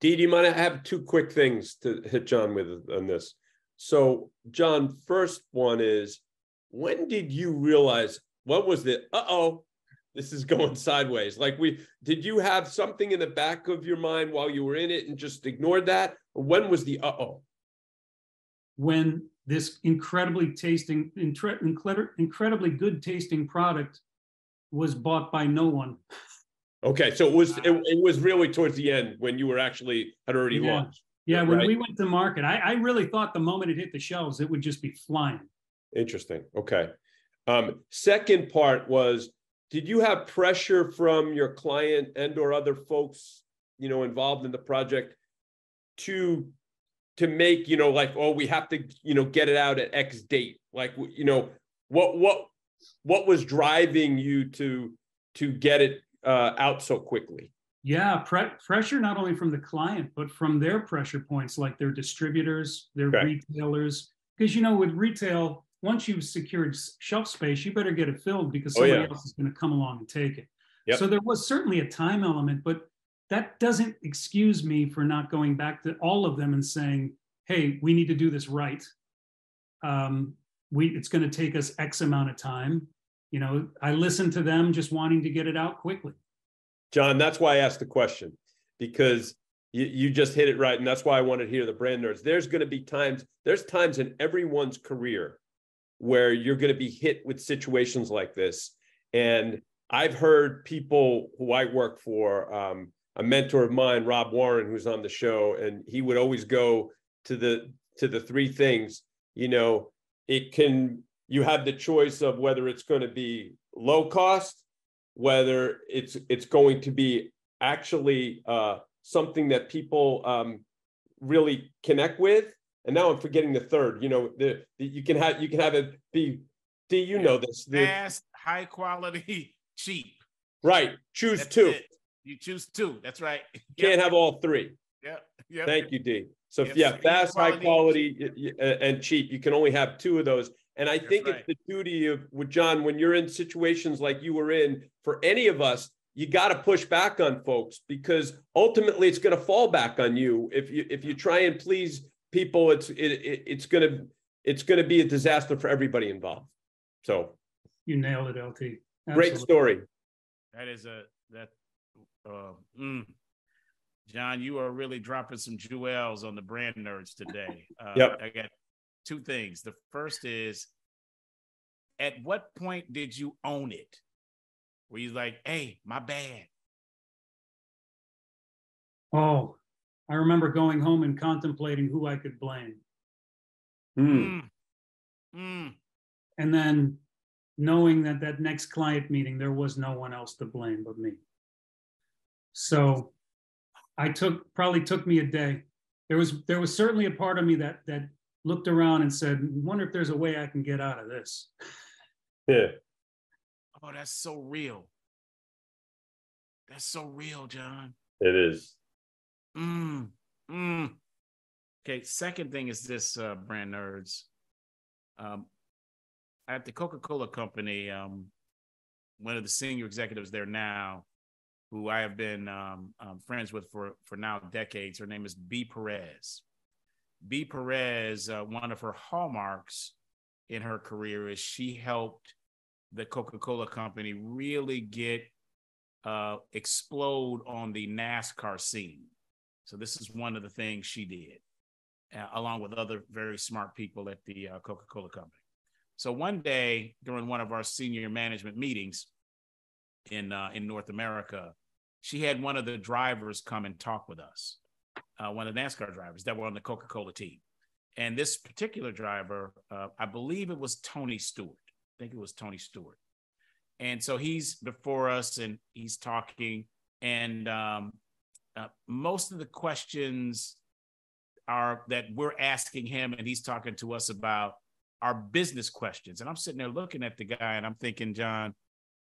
Dee, do you mind? I have two quick things to hit John with on this. So, John, first one is when did you realize what was the uh oh this is going sideways. Like we did you have something in the back of your mind while you were in it and just ignored that? Or when was the uh-oh? When this incredibly tasting incredibly good tasting product was bought by no one. Okay so it was it, it was really towards the end when you were actually had already yeah. launched yeah when right? we went to market I, I really thought the moment it hit the shelves it would just be flying interesting okay um second part was did you have pressure from your client and or other folks, you know, involved in the project to to make, you know, like, oh, we have to, you know, get it out at X date? Like, you know, what what what was driving you to to get it uh, out so quickly? Yeah, pre- pressure not only from the client, but from their pressure points, like their distributors, their okay. retailers. Because you know, with retail, once you've secured shelf space, you better get it filled because somebody oh, yeah. else is going to come along and take it. Yep. So there was certainly a time element, but that doesn't excuse me for not going back to all of them and saying, "Hey, we need to do this right. Um, we it's going to take us X amount of time." You know, I listened to them just wanting to get it out quickly. John, that's why I asked the question because you, you just hit it right. And that's why I wanted to hear the brand nerds. There's going to be times, there's times in everyone's career where you're going to be hit with situations like this. And I've heard people who I work for, um, a mentor of mine, Rob Warren, who's on the show, and he would always go to the to the three things. You know, it can you have the choice of whether it's going to be low cost, whether it's it's going to be actually uh, something that people um, really connect with. And now I'm forgetting the third. You know, the, the you can have you can have it be. Do you know this? The, Fast, high quality, cheap. Right. Choose That's two. It. You choose two. That's right. You can't have all three. Yeah. Yep. Thank you, D. So yep. yeah, fast, high quality, and cheap. You can only have two of those. And I think right. it's the duty of with John when you're in situations like you were in for any of us, you got to push back on folks because ultimately it's going to fall back on you if you if you try and please people. It's it, it it's going to it's going to be a disaster for everybody involved. So you nailed it, LT. Absolutely. Great story. That is a that. Uh, mm. John, you are really dropping some jewels on the brand nerds today. Uh, yep. I got two things. The first is at what point did you own it? Were you like, hey, my bad? Oh, I remember going home and contemplating who I could blame. Mm. Mm. And then knowing that that next client meeting, there was no one else to blame but me. So I took probably took me a day. There was there was certainly a part of me that that looked around and said, wonder if there's a way I can get out of this. Yeah. Oh, that's so real. That's so real, John. It is. Mm. Mm. Okay, second thing is this, uh, brand nerds. Um, at the Coca-Cola company, um, one of the senior executives there now, who I have been um, um, friends with for for now decades. Her name is Bea Perez. Bea. Perez, uh, one of her hallmarks in her career is she helped the Coca Cola company really get uh, explode on the NASCAR scene. So this is one of the things she did, uh, along with other very smart people at the uh, Coca Cola company. So one day during one of our senior management meetings in uh, in North America, she had one of the drivers come and talk with us uh, one of the NASCAR drivers that were on the Coca Cola team. And this particular driver, uh, I believe it was Tony Stewart. I think it was Tony Stewart. And so he's before us and he's talking. And um, uh, most of the questions are that we're asking him, and he's talking to us about our business questions. And I'm sitting there looking at the guy and I'm thinking, John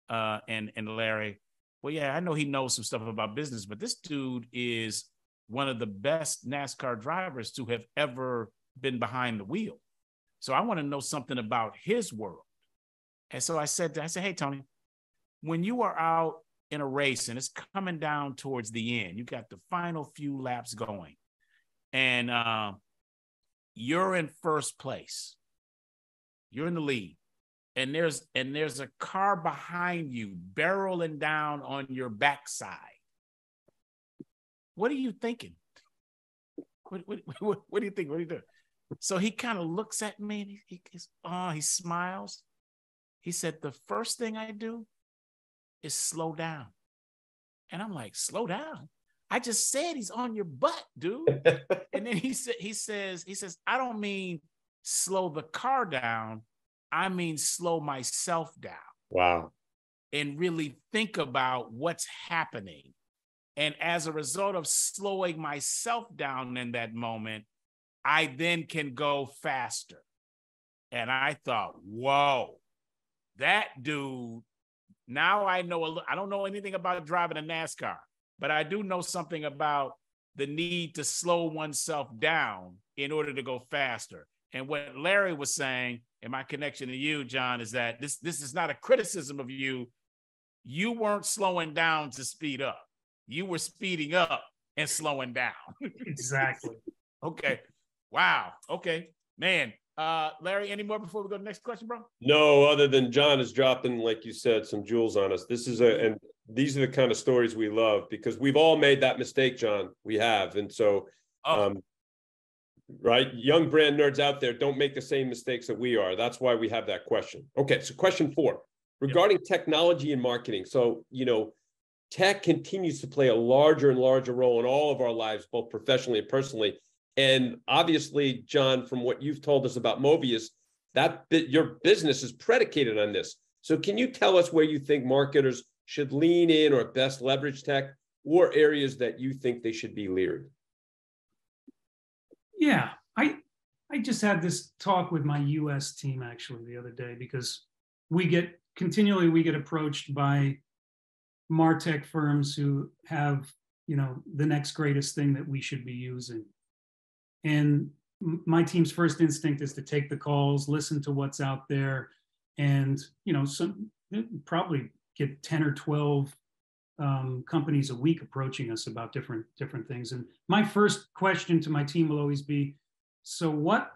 uh, and, and Larry, well, yeah, I know he knows some stuff about business, but this dude is one of the best NASCAR drivers to have ever been behind the wheel. So I want to know something about his world. And so I said, I said, hey, Tony, when you are out in a race and it's coming down towards the end, you got the final few laps going, and uh, you're in first place, you're in the lead, and there's and there's a car behind you barreling down on your backside what are you thinking? What, what, what, what do you think? What do you do? So he kind of looks at me and he, he, he's, oh, he smiles. He said, The first thing I do is slow down. And I'm like, slow down. I just said he's on your butt, dude. and then he said, he says, he says, I don't mean slow the car down. I mean slow myself down. Wow. and really think about what's happening. And as a result of slowing myself down in that moment, I then can go faster. And I thought, whoa, that dude, now I know, a, I don't know anything about driving a NASCAR, but I do know something about the need to slow oneself down in order to go faster. And what Larry was saying, and my connection to you, John, is that this this is not a criticism of you. You weren't slowing down to speed up. You were speeding up and slowing down. exactly. okay. Wow. Okay. Man. Uh, Larry, any more before we go to the next question, bro? No, other than John is dropping, like you said, some jewels on us. This is a and these are the kind of stories we love because we've all made that mistake, John. We have. And so oh. um, right? Young brand nerds out there, don't make the same mistakes that we are. That's why we have that question. Okay, so question four regarding yep. technology and marketing. So, you know, tech continues to play a larger and larger role in all of our lives, both professionally and personally. And obviously, John, from what you've told us about Movius, that your business is predicated on this. So, can you tell us where you think marketers should lean in or best leverage tech, or areas that you think they should be leery? Yeah, I I just had this talk with my U.S. team actually the other day because we get continually we get approached by martech firms who have you know the next greatest thing that we should be using, and my team's first instinct is to take the calls, listen to what's out there, and you know some probably get ten or twelve um, companies a week approaching us about different different things. And my first question to my team will always be, so what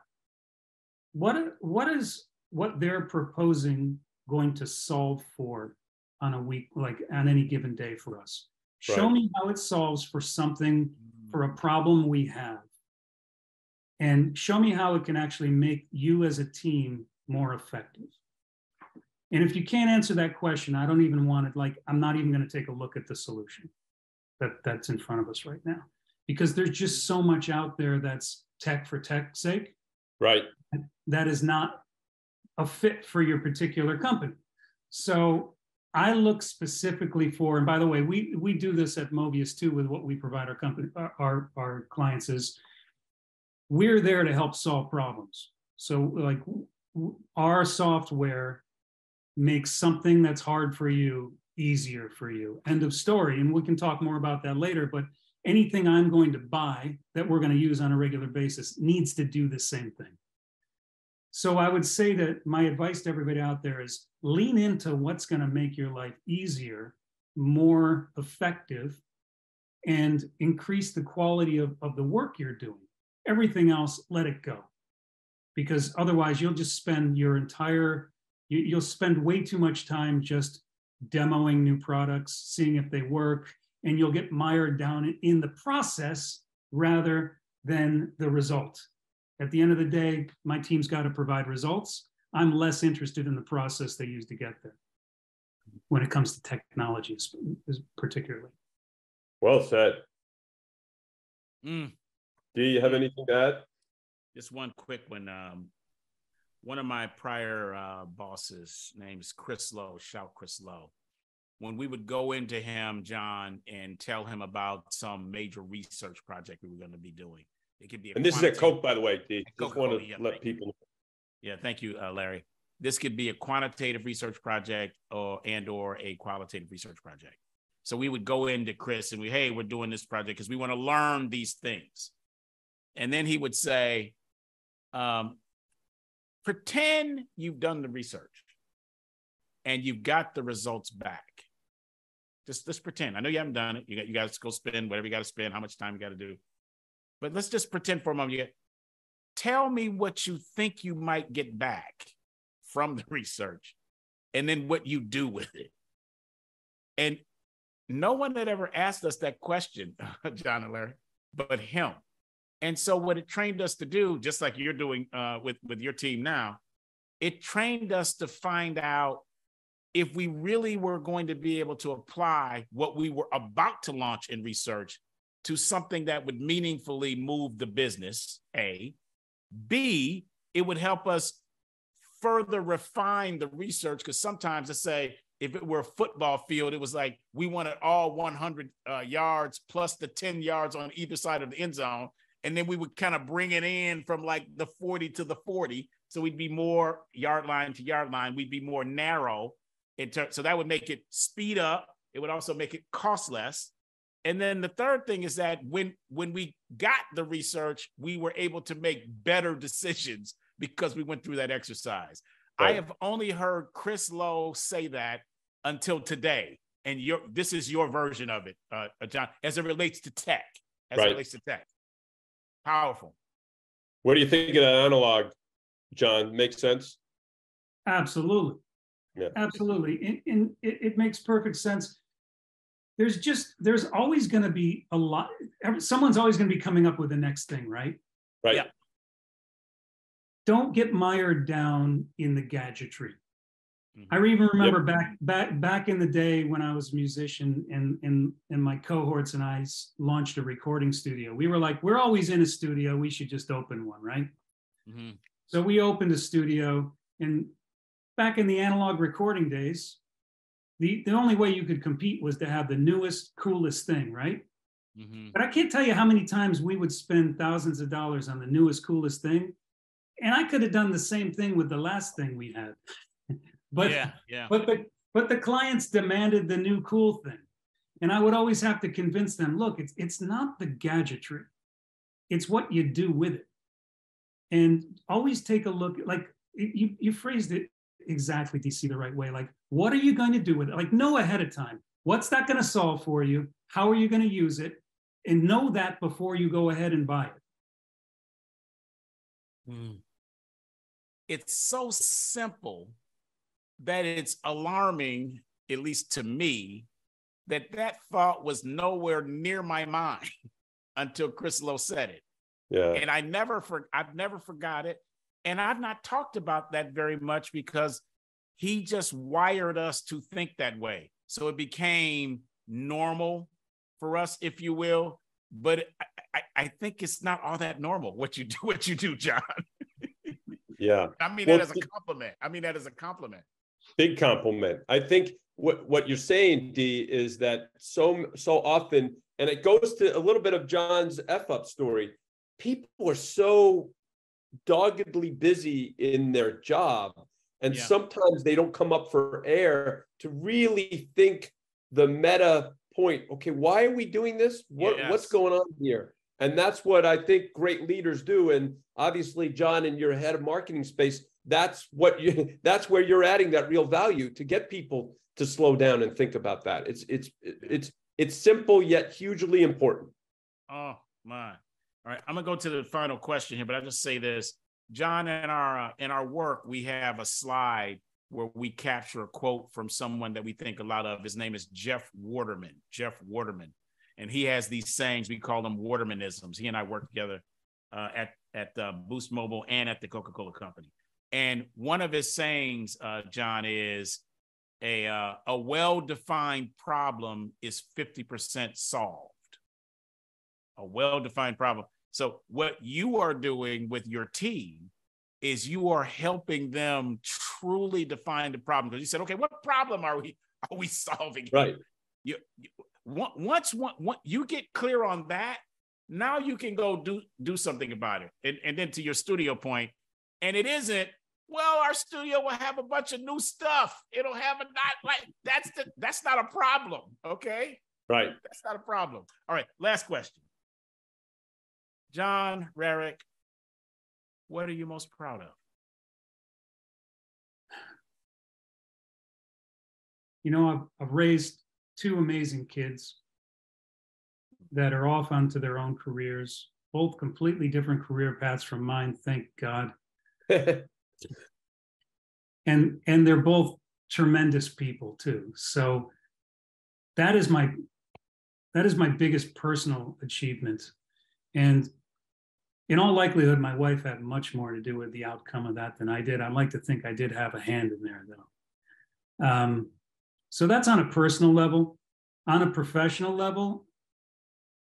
what what is what they're proposing going to solve for on a week like on any given day for us right. show me how it solves for something mm. for a problem we have and show me how it can actually make you as a team more effective and if you can't answer that question, I don't even want it. Like, I'm not even going to take a look at the solution that that's in front of us right now, because there's just so much out there that's tech for tech's sake. Right. That is not a fit for your particular company. So I look specifically for, and by the way, we we do this at Movius too with what we provide our company, our our clients is we're there to help solve problems. So like our software makes something that's hard for you easier for you. End of story. And we can talk more about that later. But anything I'm going to buy that we're going to use on a regular basis needs to do the same thing. So I would say that my advice to everybody out there is lean into what's going to make your life easier, more effective, and increase the quality of, of the work you're doing. Everything else, let it go. Because otherwise, you'll just spend your entire you, you'll spend way too much time just demoing new products, seeing if they work, and you'll get mired down in the process rather than the result. At the end of the day, my team's got to provide results. I'm less interested in the process they use to get there when it comes to technologies, particularly. Well said. Mm. Do you have anything to add? Just one quick one. Um, one of my prior uh, bosses, name's Chris Lowe, shout Chris Lowe. When we would go into him, John, and tell him about some major research project we were going to be doing, it could be. and this is at Coke, by the way. D. Just want to yeah, let people. Yeah, thank you, uh, Larry. This could be a quantitative research project or and or a qualitative research project. So we would go into Chris and we, hey, we're doing this project because we want to learn these things. And then he would say, um, pretend you've done the research and you've got the results back. Just, just pretend. I know you haven't done it. You got you to go spend whatever you got to spend, how much time you got to do. But let's just pretend for a moment. You get, tell me what you think you might get back from the research, and then what you do with it. And no one had ever asked us that question, John and Larry, but him. And so what it trained us to do, just like you're doing uh, with with your team now, it trained us to find out if we really were going to be able to apply what we were about to launch in research to something that would meaningfully move the business. A, B, it would help us further refine the research because sometimes I say, if it were a football field, it was like we wanted all 100 uh, yards plus the 10 yards on either side of the end zone. And then we would kind of bring it in from like the 40 to the 40. So we'd be more yard line to yard line. We'd be more narrow. In ter- so that would make it speed up. It would also make it cost less. And then the third thing is that when when we got the research, we were able to make better decisions because we went through that exercise. Right. I have only heard Chris Lowe say that until today, and your this is your version of it, uh, uh John, as it relates to tech, as right. it relates to tech. Powerful. What do you think of that analog, John? Makes sense. Absolutely. Yeah. Absolutely. And, and it, it makes perfect sense there's just there's always going to be a lot someone's always going to be coming up with the next thing right right yeah. don't get mired down in the gadgetry mm-hmm. i even remember yep. back back back in the day when i was a musician and and and my cohorts and i launched a recording studio we were like we're always in a studio we should just open one right mm-hmm. so we opened a studio and back in the analog recording days the, the only way you could compete was to have the newest, coolest thing, right? Mm-hmm. But I can't tell you how many times we would spend thousands of dollars on the newest, coolest thing. And I could have done the same thing with the last thing we had. but yeah, yeah. But the but the clients demanded the new cool thing. And I would always have to convince them, look, it's it's not the gadgetry. It's what you do with it. And always take a look, like you, you phrased it exactly DC the right way. Like, what are you going to do with it? Like, know ahead of time. What's that going to solve for you? How are you going to use it? And know that before you go ahead and buy it. Hmm. It's so simple that it's alarming, at least to me, that that thought was nowhere near my mind until Chris Lowe said it. Yeah. And I never for I've never forgot it. And I've not talked about that very much because he just wired us to think that way. So it became normal for us, if you will. But I, I, think it's not all that normal what you do, what you do, John. yeah. I mean well, that as a compliment. I mean that as a compliment. Big compliment. I think what, what you're saying, D, is that so so often, and it goes to a little bit of John's F up story. People are so doggedly busy in their job and yeah. sometimes they don't come up for air to really think the meta point okay why are we doing this? What, yes. what's going on here? And that's what i think great leaders do. And obviously john in your head of marketing space that's what you that's where you're adding that real value to get people to slow down and think about that. It's it's it's it's simple yet hugely important. Oh my. All right, I'm gonna go to the final question here, but I just say this, John. In our uh, in our work, we have a slide where we capture a quote from someone that we think a lot of. His name is Jeff Waterman. Jeff Waterman, and he has these sayings. We call them Watermanisms. He and I work together uh, at at uh, Boost Mobile and at the Coca Cola Company. And one of his sayings, uh, John, is a uh, a well defined problem is fifty percent solved a well-defined problem. So what you are doing with your team is you are helping them truly define the problem. Because you said, okay, what problem are we are we solving? Right. You, you once one, one, you get clear on that, now you can go do do something about it. And, and then to your studio point, and it isn't well our studio will have a bunch of new stuff it'll have a not like that's the that's not a problem okay right that's not a problem all right last question John Rarrick, what are you most proud of? You know, I've, I've raised two amazing kids that are off onto their own careers, both completely different career paths from mine, thank God. and and they're both tremendous people too. So that is my that is my biggest personal achievement. And in all likelihood, my wife had much more to do with the outcome of that than I did. I'd like to think I did have a hand in there, though. Um, so that's on a personal level. On a professional level,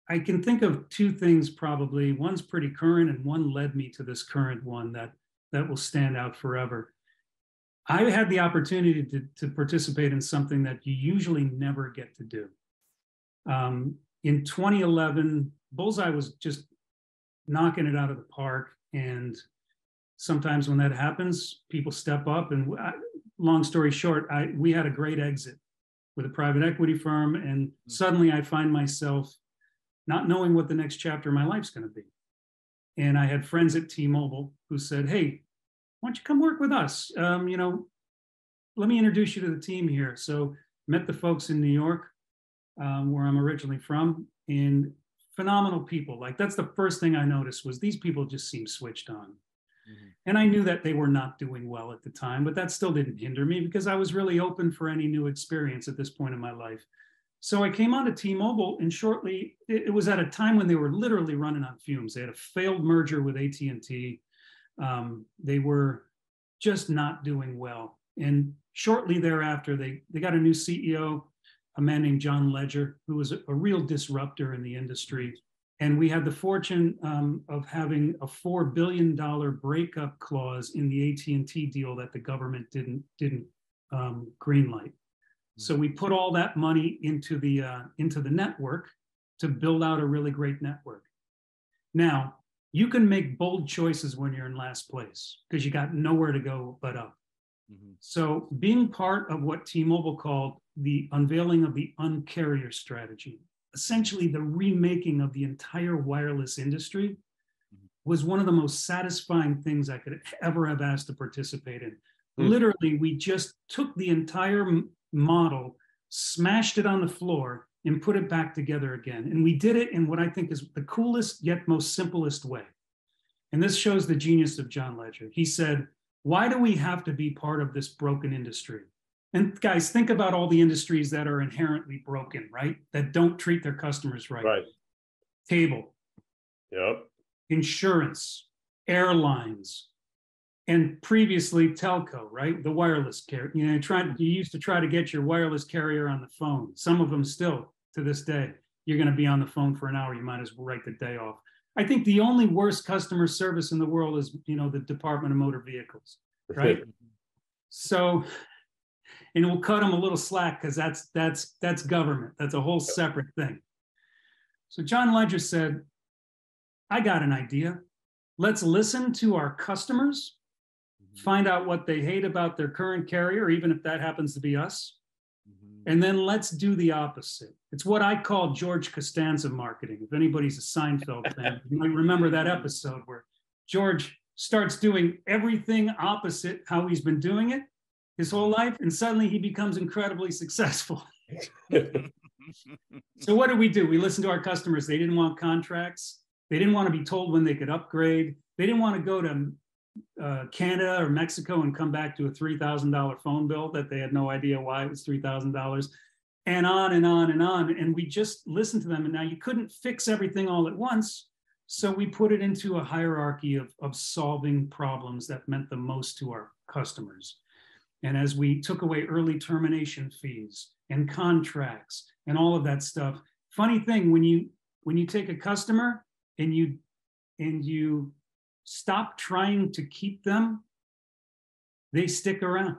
I can think of two things probably. One's pretty current, and one led me to this current one that that will stand out forever. I had the opportunity to, to participate in something that you usually never get to do. Um, in 2011, Bullseye was just knocking it out of the park. And sometimes when that happens, people step up. And I, long story short, I, we had a great exit with a private equity firm. And mm-hmm. suddenly I find myself not knowing what the next chapter of my life's going to be. And I had friends at T-Mobile who said, "Hey, why don't you come work with us? Um, you know, let me introduce you to the team here." So met the folks in New York, um, where I'm originally from, and phenomenal people. Like that's the first thing I noticed was these people just seem switched on. Mm-hmm. And I knew that they were not doing well at the time, but that still didn't hinder me because I was really open for any new experience at this point in my life. So I came on to T-Mobile, and shortly it, it, was at a time when they were literally running on fumes. They had a failed merger with AT&T. Um, they were just not doing well. And shortly thereafter, they they got a new CEO, a man named John Legere, who was a, a real disruptor in the industry. And we had the fortune um, of having a four billion dollar breakup clause in the AT&T deal that the government didn't didn't um, greenlight. So we put all that money into the uh, into the network to build out a really great network. Now you can make bold choices when you're in last place because you got nowhere to go but up. Mm-hmm. So being part of what T-Mobile called the unveiling of the uncarrier strategy, essentially the remaking of the entire wireless industry, mm-hmm. was one of the most satisfying things I could ever have asked to participate in. Mm-hmm. Literally, we just took the entire model, smashed it on the floor, and put it back together again. And we did it in what I think is the coolest yet most simplest way. And this shows the genius of John Legere. He said, Why do we have to be part of this broken industry? And guys, think about all the industries that are inherently broken, right? That don't treat their customers right. Right. Cable. Yep. Insurance, airlines, and previously telco, right? The wireless carrier. You know, trying you used to try to get your wireless carrier on the phone. Some of them still to this day. You're going to be on the phone for an hour. You might as well write the day off. I think the only worst customer service in the world is, you know, the Department of Motor Vehicles, right? so, and we'll cut them a little slack because that's that's that's government. That's a whole separate thing. So John Legere said, "I got an idea. Let's listen to our customers mm-hmm. find out what they hate about their current carrier, even if that happens to be us. And then let's do the opposite. It's what I call George Costanza marketing. If anybody's a Seinfeld fan, you might remember that episode where George starts doing everything opposite how he's been doing it his whole life, and suddenly he becomes incredibly successful. so, what did we do? We listened to our customers. They didn't want contracts, they didn't want to be told when they could upgrade, they didn't want to go to uh, Canada or Mexico and come back to a $3,000 phone bill that they had no idea why it was $3,000 and on and on and on. And we just listened to them. And now you couldn't fix everything all at once. So we put it into a hierarchy of, of solving problems that meant the most to our customers. And as we took away early termination fees and contracts and all of that stuff, funny thing when you when you take a customer and you and you stop trying to keep them, they stick around.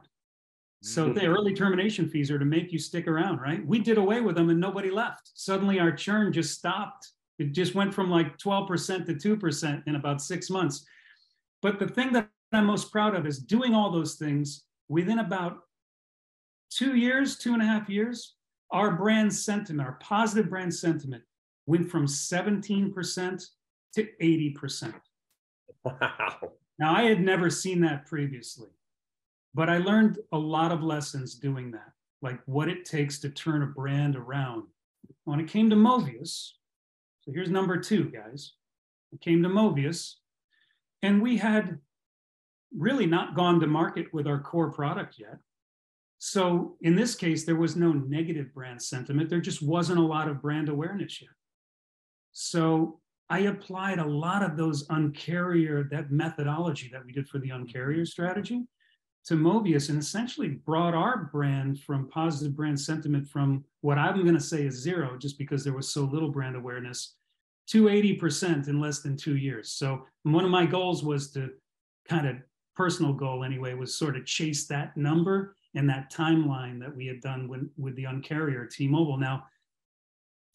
So mm-hmm. the early termination fees are to make you stick around, right? We did away with them and nobody left. Suddenly our churn just stopped. It just went from like 12% to 2% in about six months. But the thing that I'm most proud of is doing all those things within about two years, two and a half years, our brand sentiment, our positive brand sentiment went from 17% to 80%. Wow. Now, I had never seen that previously, but I learned a lot of lessons doing that, like what it takes to turn a brand around. When it came to Movius, so here's number two, guys. It came to Movius, and we had really not gone to market with our core product yet. So in this case, there was no negative brand sentiment. There just wasn't a lot of brand awareness yet. So I applied a lot of those uncarrier, that methodology that we did for the uncarrier strategy to Movius and essentially brought our brand from positive brand sentiment from what I'm going to say is zero, just because there was so little brand awareness, to 80% in less than two years. So one of my goals was to kind of personal goal anyway was sort of chase that number and that timeline that we had done when, with the uncarrier T-Mobile. Now,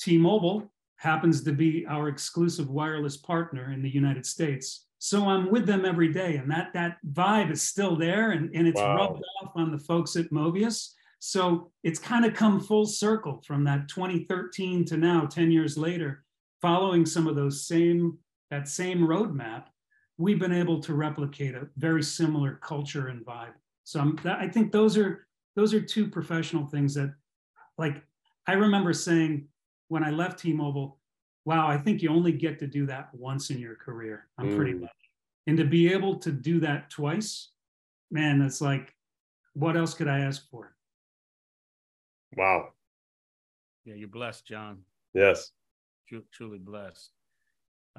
T-Mobile happens to be our exclusive wireless partner in the United States. So I'm with them every day, and that that vibe is still there, and, and it's wow. rubbed off on the folks at Movius. So it's kind of come full circle from that 2013 to now, 10 years later, following some of those same that same roadmap. We've been able to replicate a very similar culture and vibe. So I'm, I think those are those are two professional things that, like, I remember saying when I left T-Mobile, wow, I think you only get to do that once in your career. I'm mm. pretty lucky. And to be able to do that twice, man, that's like, what else could I ask for? Wow. Yeah, you're blessed, John. Yes. truly blessed.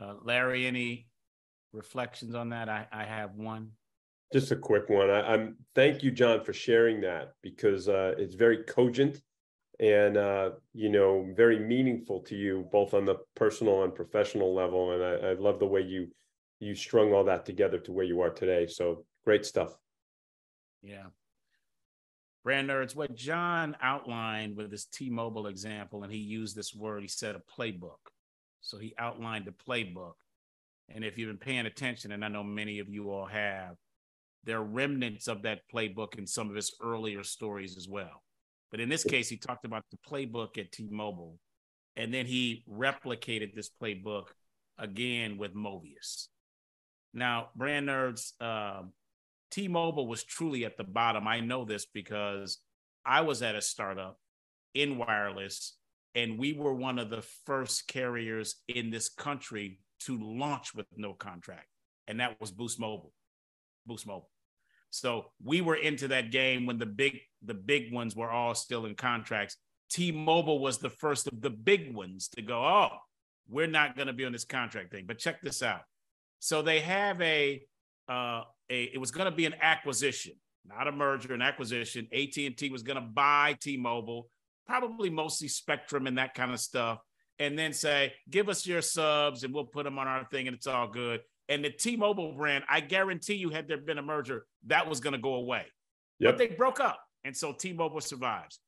Uh, Larry, any reflections on that? I, I have one. Just a quick one. I, am thank you, John, for sharing that because uh, it's very cogent and uh, you know very meaningful to you both on the personal and professional level and I, I, love the way you you strung all that together to where you are today so great stuff. Yeah. Brand nerds what john outlined with this t-mobile example and he used this word he said a playbook. So he outlined a playbook and if you've been paying attention and i know many of you all have there are remnants of that playbook in some of his earlier stories as well but in this case, he talked about the playbook at T Mobile, and then he replicated this playbook again with Movius. Now, brand nerds, uh, T Mobile was truly at the bottom. I know this because I was at a startup in wireless, and we were one of the first carriers in this country to launch with no contract, and that was Boost Mobile. Boost Mobile. So we were into that game when the big the big ones were all still in contracts. T-Mobile was the first of the big ones to go, "Oh, we're not going to be on this contract thing." But check this out. So they have a uh a it was going to be an acquisition, not a merger, an acquisition. AT&T was going to buy T-Mobile, probably mostly Spectrum and that kind of stuff, and then say, "Give us your subs and we'll put them on our thing and it's all good." And the T-Mobile brand, I guarantee you, had there been a merger, that was going to go away. Yep. But they broke up, and so T-Mobile survives.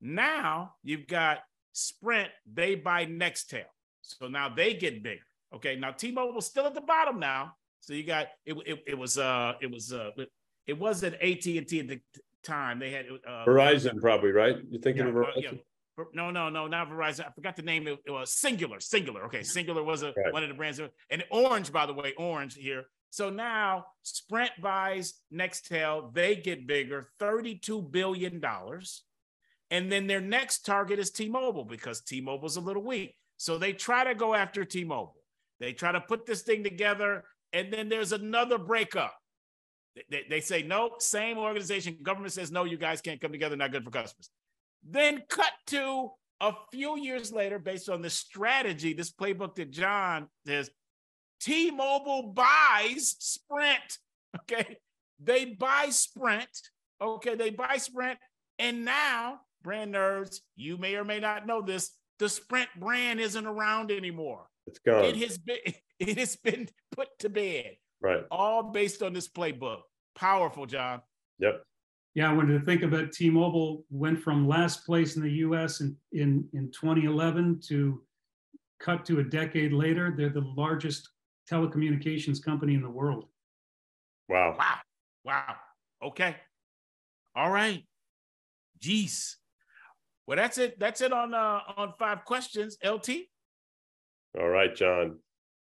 Now you've got Sprint. They buy Nextel, so now they get bigger. Okay, now T-Mobile's still at the bottom now. So you got it. It, it was uh, it was uh, it wasn't AT and T at the time. They had uh, Verizon, probably right. You're thinking yeah, of Verizon. Yeah. No, no, no, not Verizon. I forgot the name. It, was Cingular. Cingular. Okay, mm-hmm. Cingular was a, right. one of the brands. And Orange, by the way, Orange here. So now Sprint buys Nextel. They get bigger, $32 billion. And then their next target is T-Mobile because T-Mobile's a little weak. So they try to go after T-Mobile. They try to put this thing together. And then there's another breakup. They, they, say, nope, same organization. Government says, no, you guys can't come together. Not good for customers. Then cut to a few years later, based on the strategy, this playbook that John says, T-Mobile buys Sprint. Okay. They buy Sprint. Okay. They buy Sprint. And now, brand nerds, you may or may not know this, the Sprint brand isn't around anymore. It's gone. It has been it has been put to bed. Right. All based on this playbook. Powerful, John. Yep yeah, when to think of it, T-Mobile went from last place in the U.S. in, in, in 2011 to cut to a decade later, they're the largest telecommunications company in the world. Wow. Wow. Wow. Okay. All right. Jeez. Well, that's it. That's it on uh, on five questions. LT. All right, John.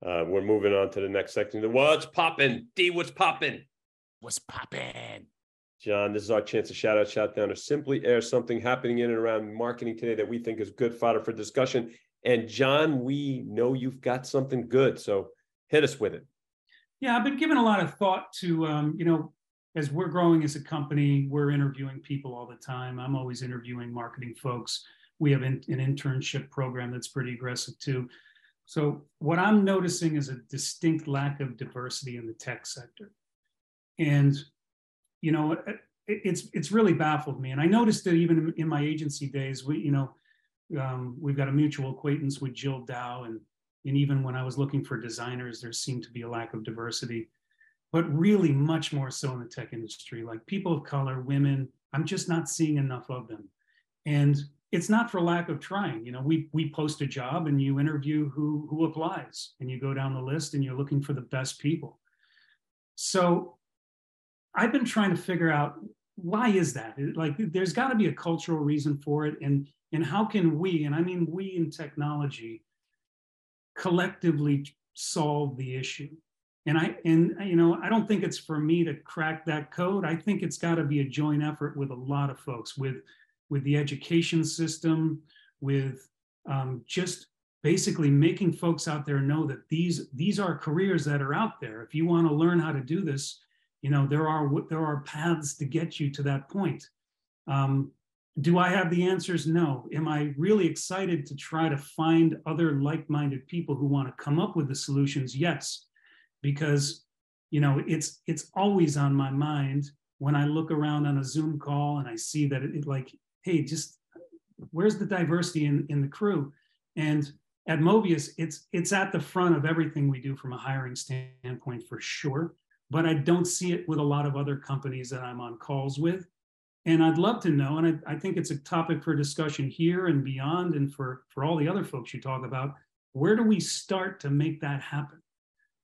Uh, we're moving on to the next section. What's popping? D, what's popping? What's popping? John, this is our chance to shout out, shout down, or simply air something happening in and around marketing today that we think is good fodder for discussion. And John, we know you've got something good, so hit us with it. Yeah, I've been giving a lot of thought to, um, you know, as we're growing as a company, we're interviewing people all the time. I'm always interviewing marketing folks. We have an internship program that's pretty aggressive too. So, what I'm noticing is a distinct lack of diversity in the tech sector. And you know, it's it's really baffled me. And I noticed that even in my agency days, we, you know, um, we've got a mutual acquaintance with Jill Dow, and and even when I was looking for designers, there seemed to be a lack of diversity. but really much more so in the tech industry. Like people of color, women, I'm just not seeing enough of them. And it's not for lack of trying. You know, we we post a job and you interview who who applies, and you go down the list and you're looking for the best people. So I've been trying to figure out why is that? Like there's got to be a cultural reason for it. And and how can we, and I mean we in technology, collectively solve the issue? And I and you know, I don't think it's for me to crack that code. I think it's got to be a joint effort with a lot of folks, with with the education system, with um, just basically making folks out there know that these these are careers that are out there. If you want to learn how to do this, you know there are there are paths to get you to that point. Um, do I have the answers? No. Am I really excited to try to find other like-minded people who want to come up with the solutions? Yes, because you know it's it's always on my mind when I look around on a Zoom call and I see that it, it like, hey, just where's the diversity in, in the crew? And at Movius, it's it's at the front of everything we do from a hiring standpoint for sure. But I don't see it with a lot of other companies that I'm on calls with. And I'd love to know, and I, I think it's a topic for discussion here and beyond, and for, for all the other folks you talk about, where do we start to make that happen?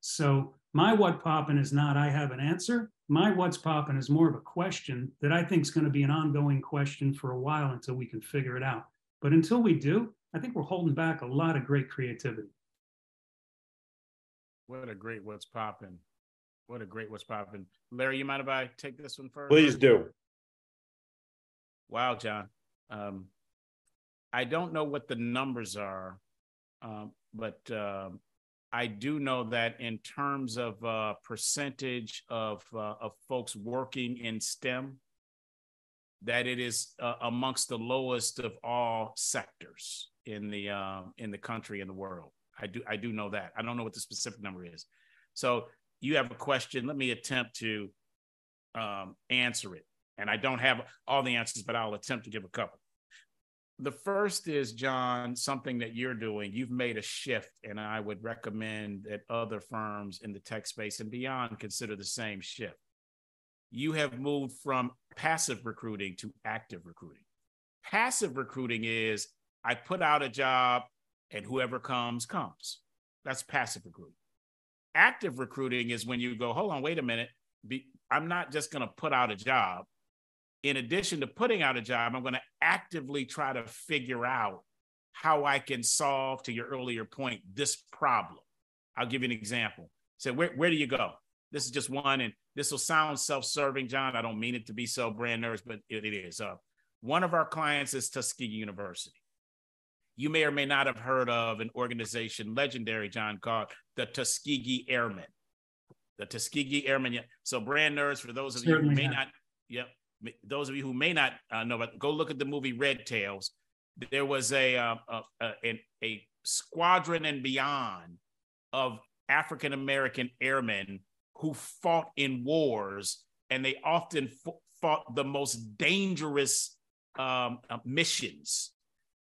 So my what poppin is not I have an answer. My what's poppin is more of a question that I think is going to be an ongoing question for a while until we can figure it out. But until we do, I think we're holding back a lot of great creativity. What a great what's popping. What a great what's popping. Larry, you mind if I take this one first? Please do. Wow, John. Um, I don't know what the numbers are, um, but uh, I do know that in terms of uh, percentage of uh, of folks working in STEM, that it is uh, amongst the lowest of all sectors in the uh, in the country and the world. I do I do know that. I don't know what the specific number is. So you have a question. Let me attempt to um, answer it. And I don't have all the answers, but I'll attempt to give a couple. The first is, John, something that you're doing. You've made a shift, and I would recommend that other firms in the tech space and beyond consider the same shift. You have moved from passive recruiting to active recruiting. Passive recruiting is I put out a job and whoever comes, comes. That's passive recruiting. Active recruiting is when you go, hold on, wait a minute. Be, I'm not just going to put out a job. In addition to putting out a job, I'm going to actively try to figure out how I can solve, to your earlier point, this problem. I'll give you an example. So, where, where do you go? This is just one, and this will sound self serving, John. I don't mean it to be so brand nerds, but it, it is. Uh, one of our clients is Tuskegee University you may or may not have heard of an organization, legendary, John, called the Tuskegee Airmen. The Tuskegee Airmen. So, brand nerds, for those of Certainly you who may not, yep, those of you who may not uh, know, but go look at the movie Red Tails. There was a, uh, a, a, a squadron and beyond of African American airmen who fought in wars, and they often f- fought the most dangerous um, uh, missions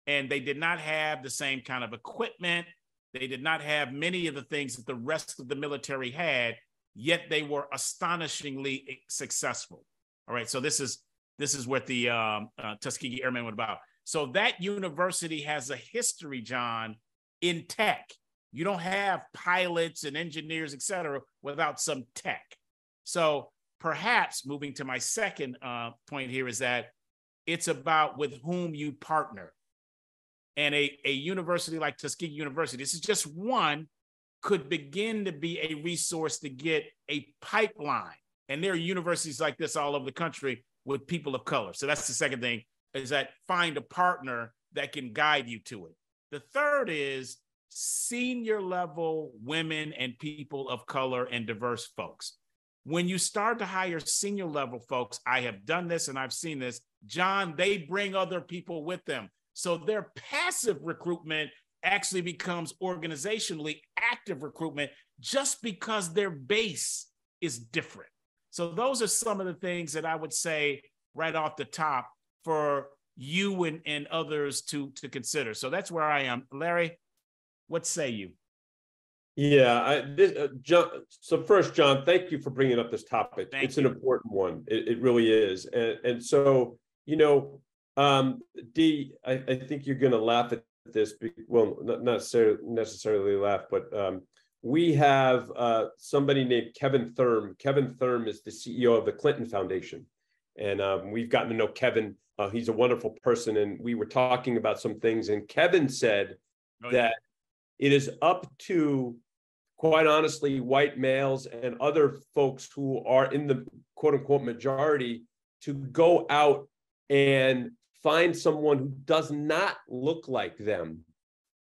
and they did not have the same kind of equipment. They did not have many of the things that the rest of the military had, yet they were astonishingly successful. All right, so this is this is what the um, uh, Tuskegee Airmen were about. So that university has a history, John, in tech. You don't have pilots and engineers, et cetera, without some tech. So perhaps moving to my second uh, point here is that it's about with whom you partner and a, a university like Tuskegee University, this is just one, could begin to be a resource to get a pipeline. And there are universities like this all over the country with people of color. So that's the second thing is that find a partner that can guide you to it. The third is senior level women and people of color and diverse folks. When you start to hire senior level folks, I have done this and I've seen this, John, they bring other people with them. So their passive recruitment actually becomes organizationally active recruitment just because their base is different. So those are some of the things that I would say right off the top for you and, and others to, to consider. So that's where I am. Larry, what say you? Yeah, I, this, uh, John. So first, John, thank you for bringing up this topic. Thank it's you. an important one. It, it, really is, and and so you know, um, D, I, I think you're going to laugh at this. Well, not necessarily necessarily laugh, but um, we have uh, somebody named Kevin Thurm. Kevin Thurm is the CEO of the Clinton Foundation, and um, we've gotten to know Kevin. Uh, he's a wonderful person, and we were talking about some things. And Kevin said oh, yeah. that it is up to quite honestly, white males and other folks who are in the quote unquote majority to go out and find someone who does not look like them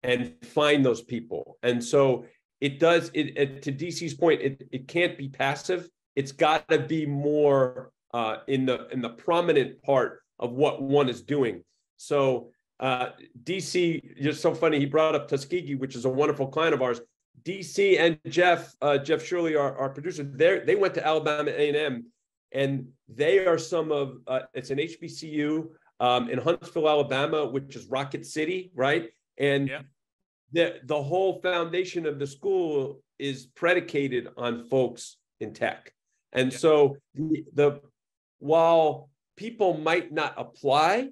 and find those people. And so it does it, it to DC's point, it, it can't be passive. It's got to be more uh, in the in the prominent part of what one is doing. So uh, DC, just so funny, he brought up Tuskegee, which is a wonderful client of ours. DC and Jeff, uh, Jeff Shirley, our, our producer, they they went to Alabama A&M, and they are some of uh, it's an HBCU um, in Huntsville, Alabama, which is Rocket City, right? And yeah. the the whole foundation of the school is predicated on folks in tech, and yeah. so the, the while people might not apply,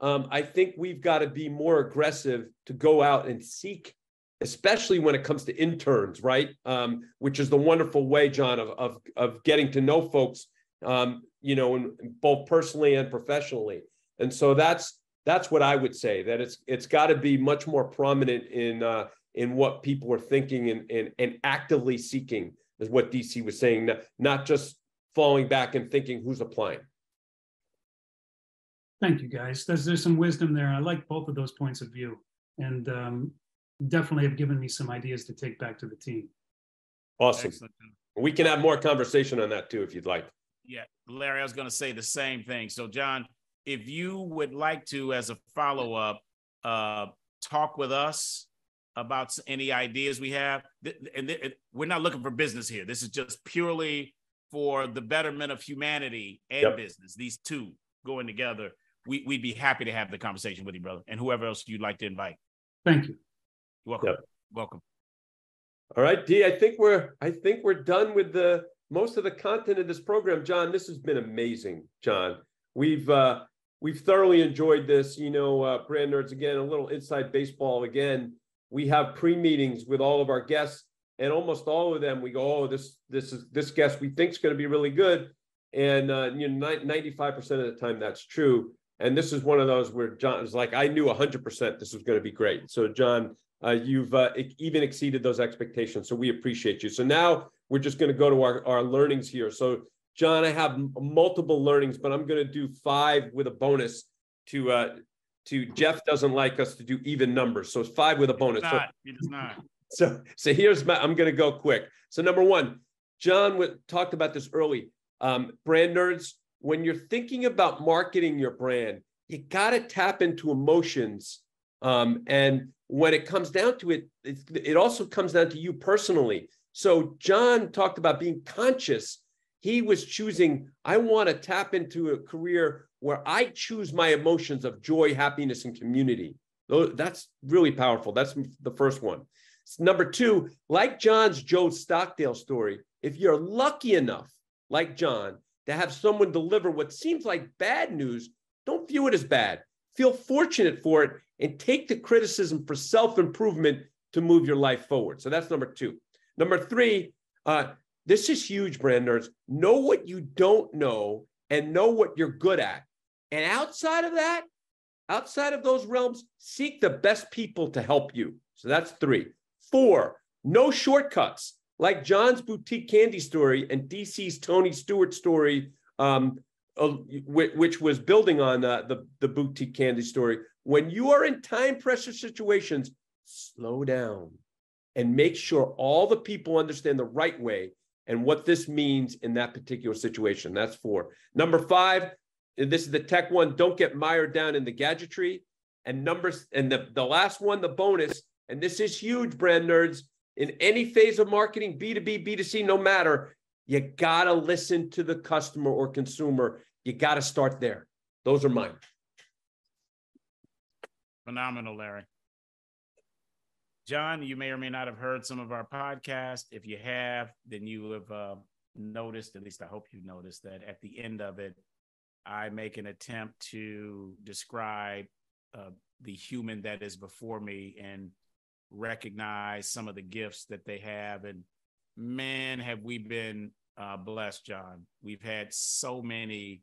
um, I think we've got to be more aggressive to go out and seek especially when it comes to interns, right? Um, which is the wonderful way, John, of of, of getting to know folks, um, you know, in, both personally and professionally. And so that's that's what I would say. That it's it's got to be much more prominent in uh, in what people are thinking and, and and actively seeking, is what DC was saying, not, not just falling back and thinking who's applying. Thank you, guys. There's there's some wisdom there. I like both of those points of view, and um, definitely have given me some ideas to take back to the team. Awesome. Excellent. We can have more conversation on that too, if you'd like. Yeah, Larry, I was going to say the same thing. So, John, if you would like to, as a follow up, uh, talk with us about any ideas we have, and we're not looking for business here. This is just purely for the betterment of humanity and yep. business. These two going together. We, we'd be happy to have the conversation with you, brother, and whoever else you'd like to invite. Thank you welcome. Yep. Welcome. All right, D. I think we're I think we're done with the most of the content of this program. John, this has been amazing. John, we've uh, we've thoroughly enjoyed this. You know, uh, brand nerds again, a little inside baseball again. We have pre meetings with all of our guests, and almost all of them we go, oh, this this is this guest we think is going to be really good, and uh, you know, ninety five percent of the time that's true. And this is one of those where John is like, I knew 100% this was going to be great. So, John, uh, you've uh, even exceeded those expectations. So we appreciate you. So now we're just going to go to our, our learnings here. So John, I have multiple learnings, but I'm going to do five with a bonus to uh, to Jeff doesn't like us to do even numbers. So it's five with a bonus. He does not. So, he does not. So, so here's my, I'm going to go quick. So number one, John talked about this early. Um, brand nerds, when you're thinking about marketing your brand, you got to tap into emotions um, and when it comes down to it, it, it also comes down to you personally. So John talked about being conscious. He was choosing, I want to tap into a career where I choose my emotions of joy, happiness, and community. That's really powerful. That's the first one. Number two, like John's Joe Stockdale story, if you're lucky enough, like John, to have someone deliver what seems like bad news, don't view it as bad. Feel fortunate for it and take the criticism for self improvement to move your life forward. So that's number two. Number three, uh, this is huge, brand nerds. Know what you don't know and know what you're good at. And outside of that, outside of those realms, seek the best people to help you. So that's three. Four, no shortcuts. Like John's boutique candy story and DC's Tony Stewart story, um, uh, which was building on uh, the, the boutique candy story. When you are in time pressure situations, slow down and make sure all the people understand the right way and what this means in that particular situation. That's four. Number five, this is the tech one, don't get mired down in the gadgetry. And numbers, and the, the last one, the bonus, and this is huge, brand nerds. In any phase of marketing, B2B, B2C, no matter, you got to listen to the customer or consumer. You got to start there. Those are mine. Phenomenal, Larry. John, you may or may not have heard some of our podcasts. If you have, then you have uh, noticed, at least I hope you've noticed, that at the end of it, I make an attempt to describe uh, the human that is before me and recognize some of the gifts that they have. And man, have we been uh, blessed, John. We've had so many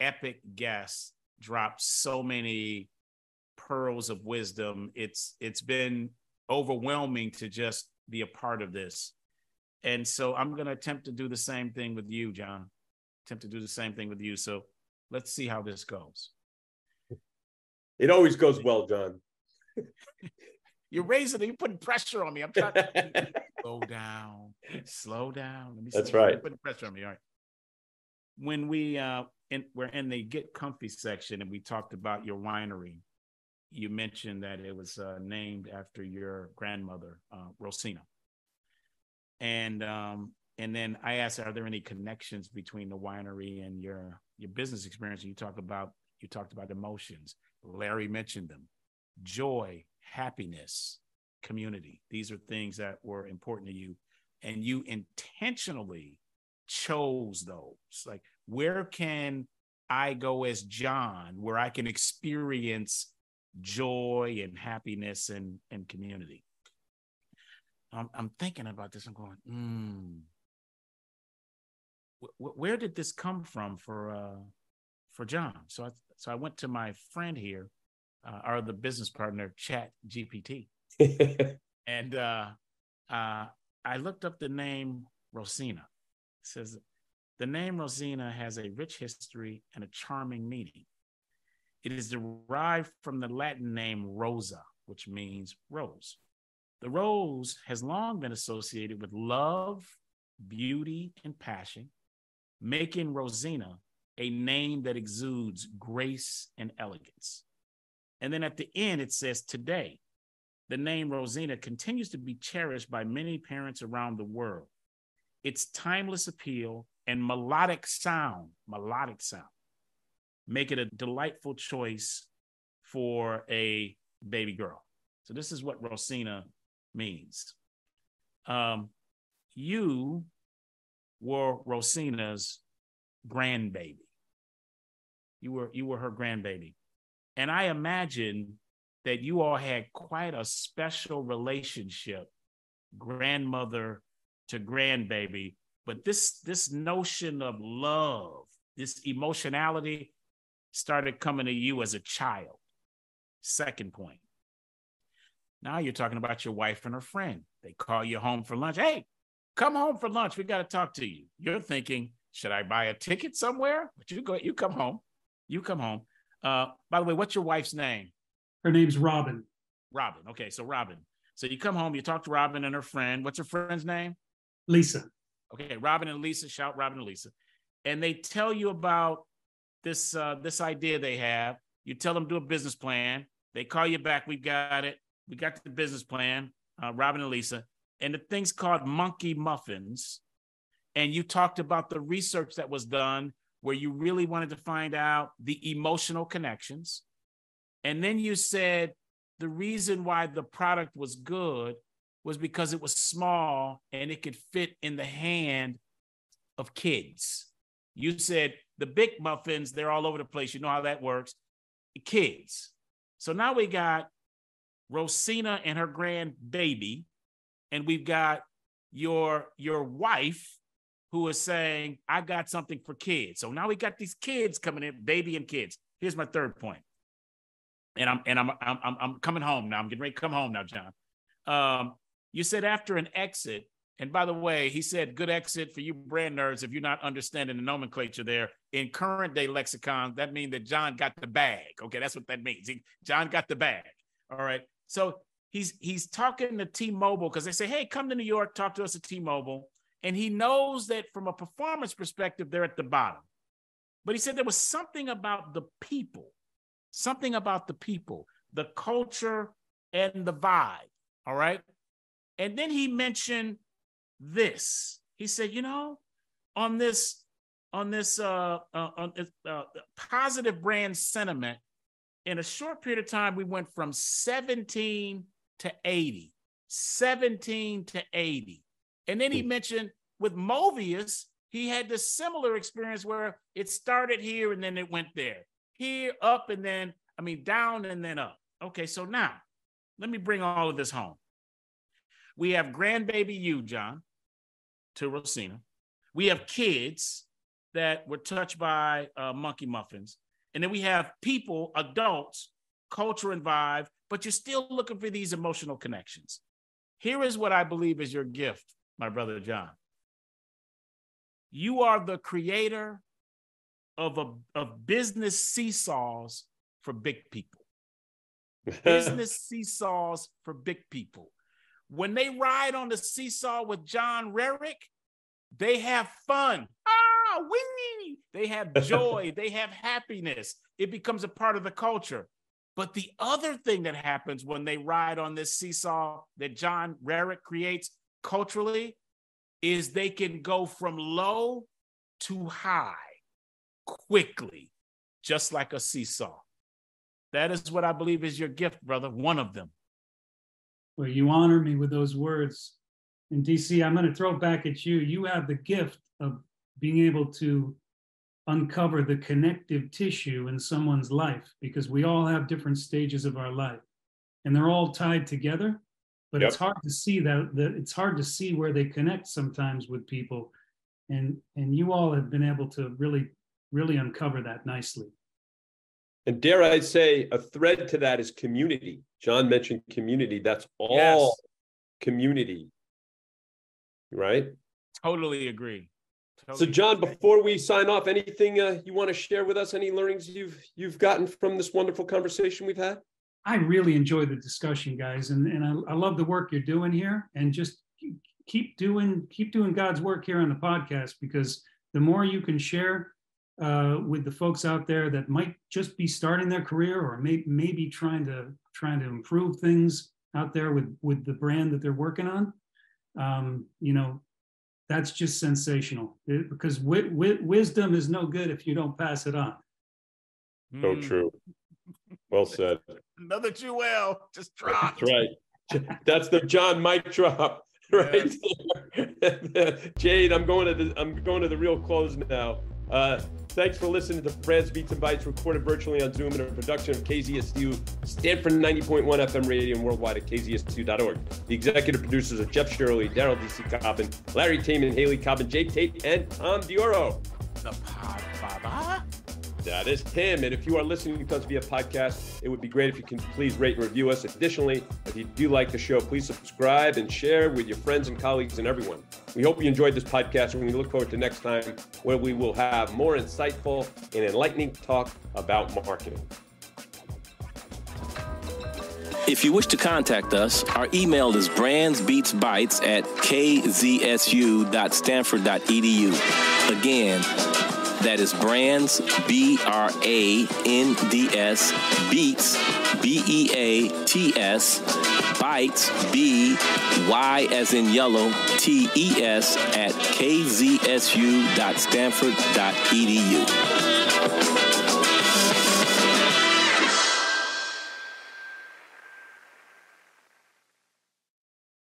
epic guests drop so many pearls of wisdom. It's it's been overwhelming to just be a part of this. And so I'm going to attempt to do the same thing with you, John. Attempt to do the same thing with you. So let's see how this goes. It always goes well, John. you're raising it. You're putting pressure on me. I'm trying to slow down, slow down. Let me That's right. You're putting pressure on me. All right. When we uh, in, we're in the get comfy section, and we talked about your winery. You mentioned that it was uh, named after your grandmother, uh, Rosina. And um, and then I asked, are there any connections between the winery and your your business experience? You talk about you talked about emotions. Larry mentioned them, joy, happiness, community. These are things that were important to you, and you intentionally chose those. Like, where can I go as John, where I can experience joy and happiness and and community? I'm, I'm thinking about this. I'm going, hmm where did this come from for uh, for John? So I so I went to my friend here, uh, our the business partner, Chat GPT, and uh, uh, I looked up the name Rosina. It says the name Rosina has a rich history and a charming meaning. It is derived from the Latin name Rosa, which means rose. The rose has long been associated with love, beauty, and passion making Rosina a name that exudes grace and elegance. And then at the end, it says, Today, the name Rosina continues to be cherished by many parents around the world. Its timeless appeal and melodic sound, melodic sound, make it a delightful choice for a baby girl. So, this is what Rosina means. Um, you were Rosina's grandbaby. You were you were her grandbaby. And I imagine that you all had quite a special relationship, grandmother to grandbaby. But this this notion of love, this emotionality started coming to you as a child. Second point. Now you're talking about your wife and her friend. They call you home for lunch. Hey, come home for lunch. We got to talk to you. You're thinking, should I buy a ticket somewhere? But you go, you come home. You come home. Uh, by the way, what's your wife's name? Her name's Robin. Robin. Okay, so Robin. So you come home, you talk to Robin and her friend. What's her friend's name? Lisa. Okay, Robin and Lisa. Shout Robin and Lisa, and they tell you about this uh, this idea they have. You tell them do a business plan. They call you back. We've got it. We got the business plan. Uh, Robin and Lisa, and the thing's called Monkey Muffins. And you talked about the research that was done where you really wanted to find out the emotional connections. And then you said the reason why the product was good was because it was small and it could fit in the hand of kids. You said the big muffins, they're all over the place. You know how that works. Kids. So now we got Rosina and her grandbaby and we've got your your wife who is saying, I got something for kids. So now we got these kids coming in, baby and kids. Here's my third point. And I'm and I'm I'm I'm coming home now. I'm getting ready to come home now, John. Um, you said after an exit, and by the way, he said good exit for you brand nerds if you're not understanding the nomenclature there. In current day lexicon, that means that John got the bag. Okay, that's what that means. He, John got the bag. All right. So he's he's talking to T-Mobile because they say, "Hey, come to New York, talk to us at T-Mobile." And he knows that from a performance perspective, they're at the bottom. But he said there was something about the people, something about the people, the culture, and the vibe. All right. And then he mentioned this. He said, you know, on this on this uh, uh, on uh, positive brand sentiment, in a short period of time, we went from 17 to 80, 17 to 80. And then he hmm. mentioned with Movius, he had the similar experience where it started here and then it went there, here, up, and then, I mean, down and then up. Okay, so now let me bring all of this home. We have grandbaby you, John, to Rosina. We have kids that were touched by uh, monkey muffins. And then we have people, adults, culture and vibe, but you're still looking for these emotional connections. Here is what I believe is your gift, my brother John. You are the creator of, a, of business seesaws for big people. business seesaws for big people. When they ride on the seesaw with John Rarrick, they have fun. Ah, wee! They have joy. they have happiness. It becomes a part of the culture. But the other thing that happens when they ride on this seesaw that John Rarrick creates culturally is they can go from low to high quickly, just like a seesaw. That is what I believe is your gift, brother. One of them. Well, you honor me with those words. And DC, I'm going to throw it back at you. You have the gift of being able to uncover the connective tissue in someone's life because we all have different stages of our life and they're all tied together but yep. it's hard to see that, that it's hard to see where they connect sometimes with people and and you all have been able to really really uncover that nicely and dare i say a thread to that is community john mentioned community that's all yes. community right totally agree so, John, before we sign off, anything uh, you want to share with us? Any learnings you've you've gotten from this wonderful conversation we've had? I really enjoy the discussion, guys, and and I, I love the work you're doing here, and just keep doing keep doing God's work here on the podcast because the more you can share uh, with the folks out there that might just be starting their career or may, maybe trying to trying to improve things out there with with the brand that they're working on, um, you know, that's just sensational it, because wi- wi- wisdom is no good if you don't pass it on. So mm. true. Well said. Another Jewel just dropped. That's right. That's the John mic drop right Jade, I'm going to the I'm going to the real close now. Uh, thanks for listening to Brands Beats and Bytes, recorded virtually on Zoom in a production of KZSU, Stanford 90.1 FM radio and worldwide at kzsu.org. The executive producers are Jeff Shirley, Daryl D.C. Cobbin, Larry Taman, Haley Cobbin, Jay Tate, and Tom Dioro. The Pod Baba. That is him. And if you are listening to us via podcast, it would be great if you can please rate and review us. Additionally, if you do like the show, please subscribe and share with your friends and colleagues and everyone. We hope you enjoyed this podcast and we look forward to next time where we will have more insightful and enlightening talk about marketing. If you wish to contact us, our email is brandsbeatsbytes at kzsu.stanford.edu. Again, that is Brands, B R A N D S, Beats, B E A T S, Bytes, B Y as in yellow, T E S, at kzsu.stanford.edu.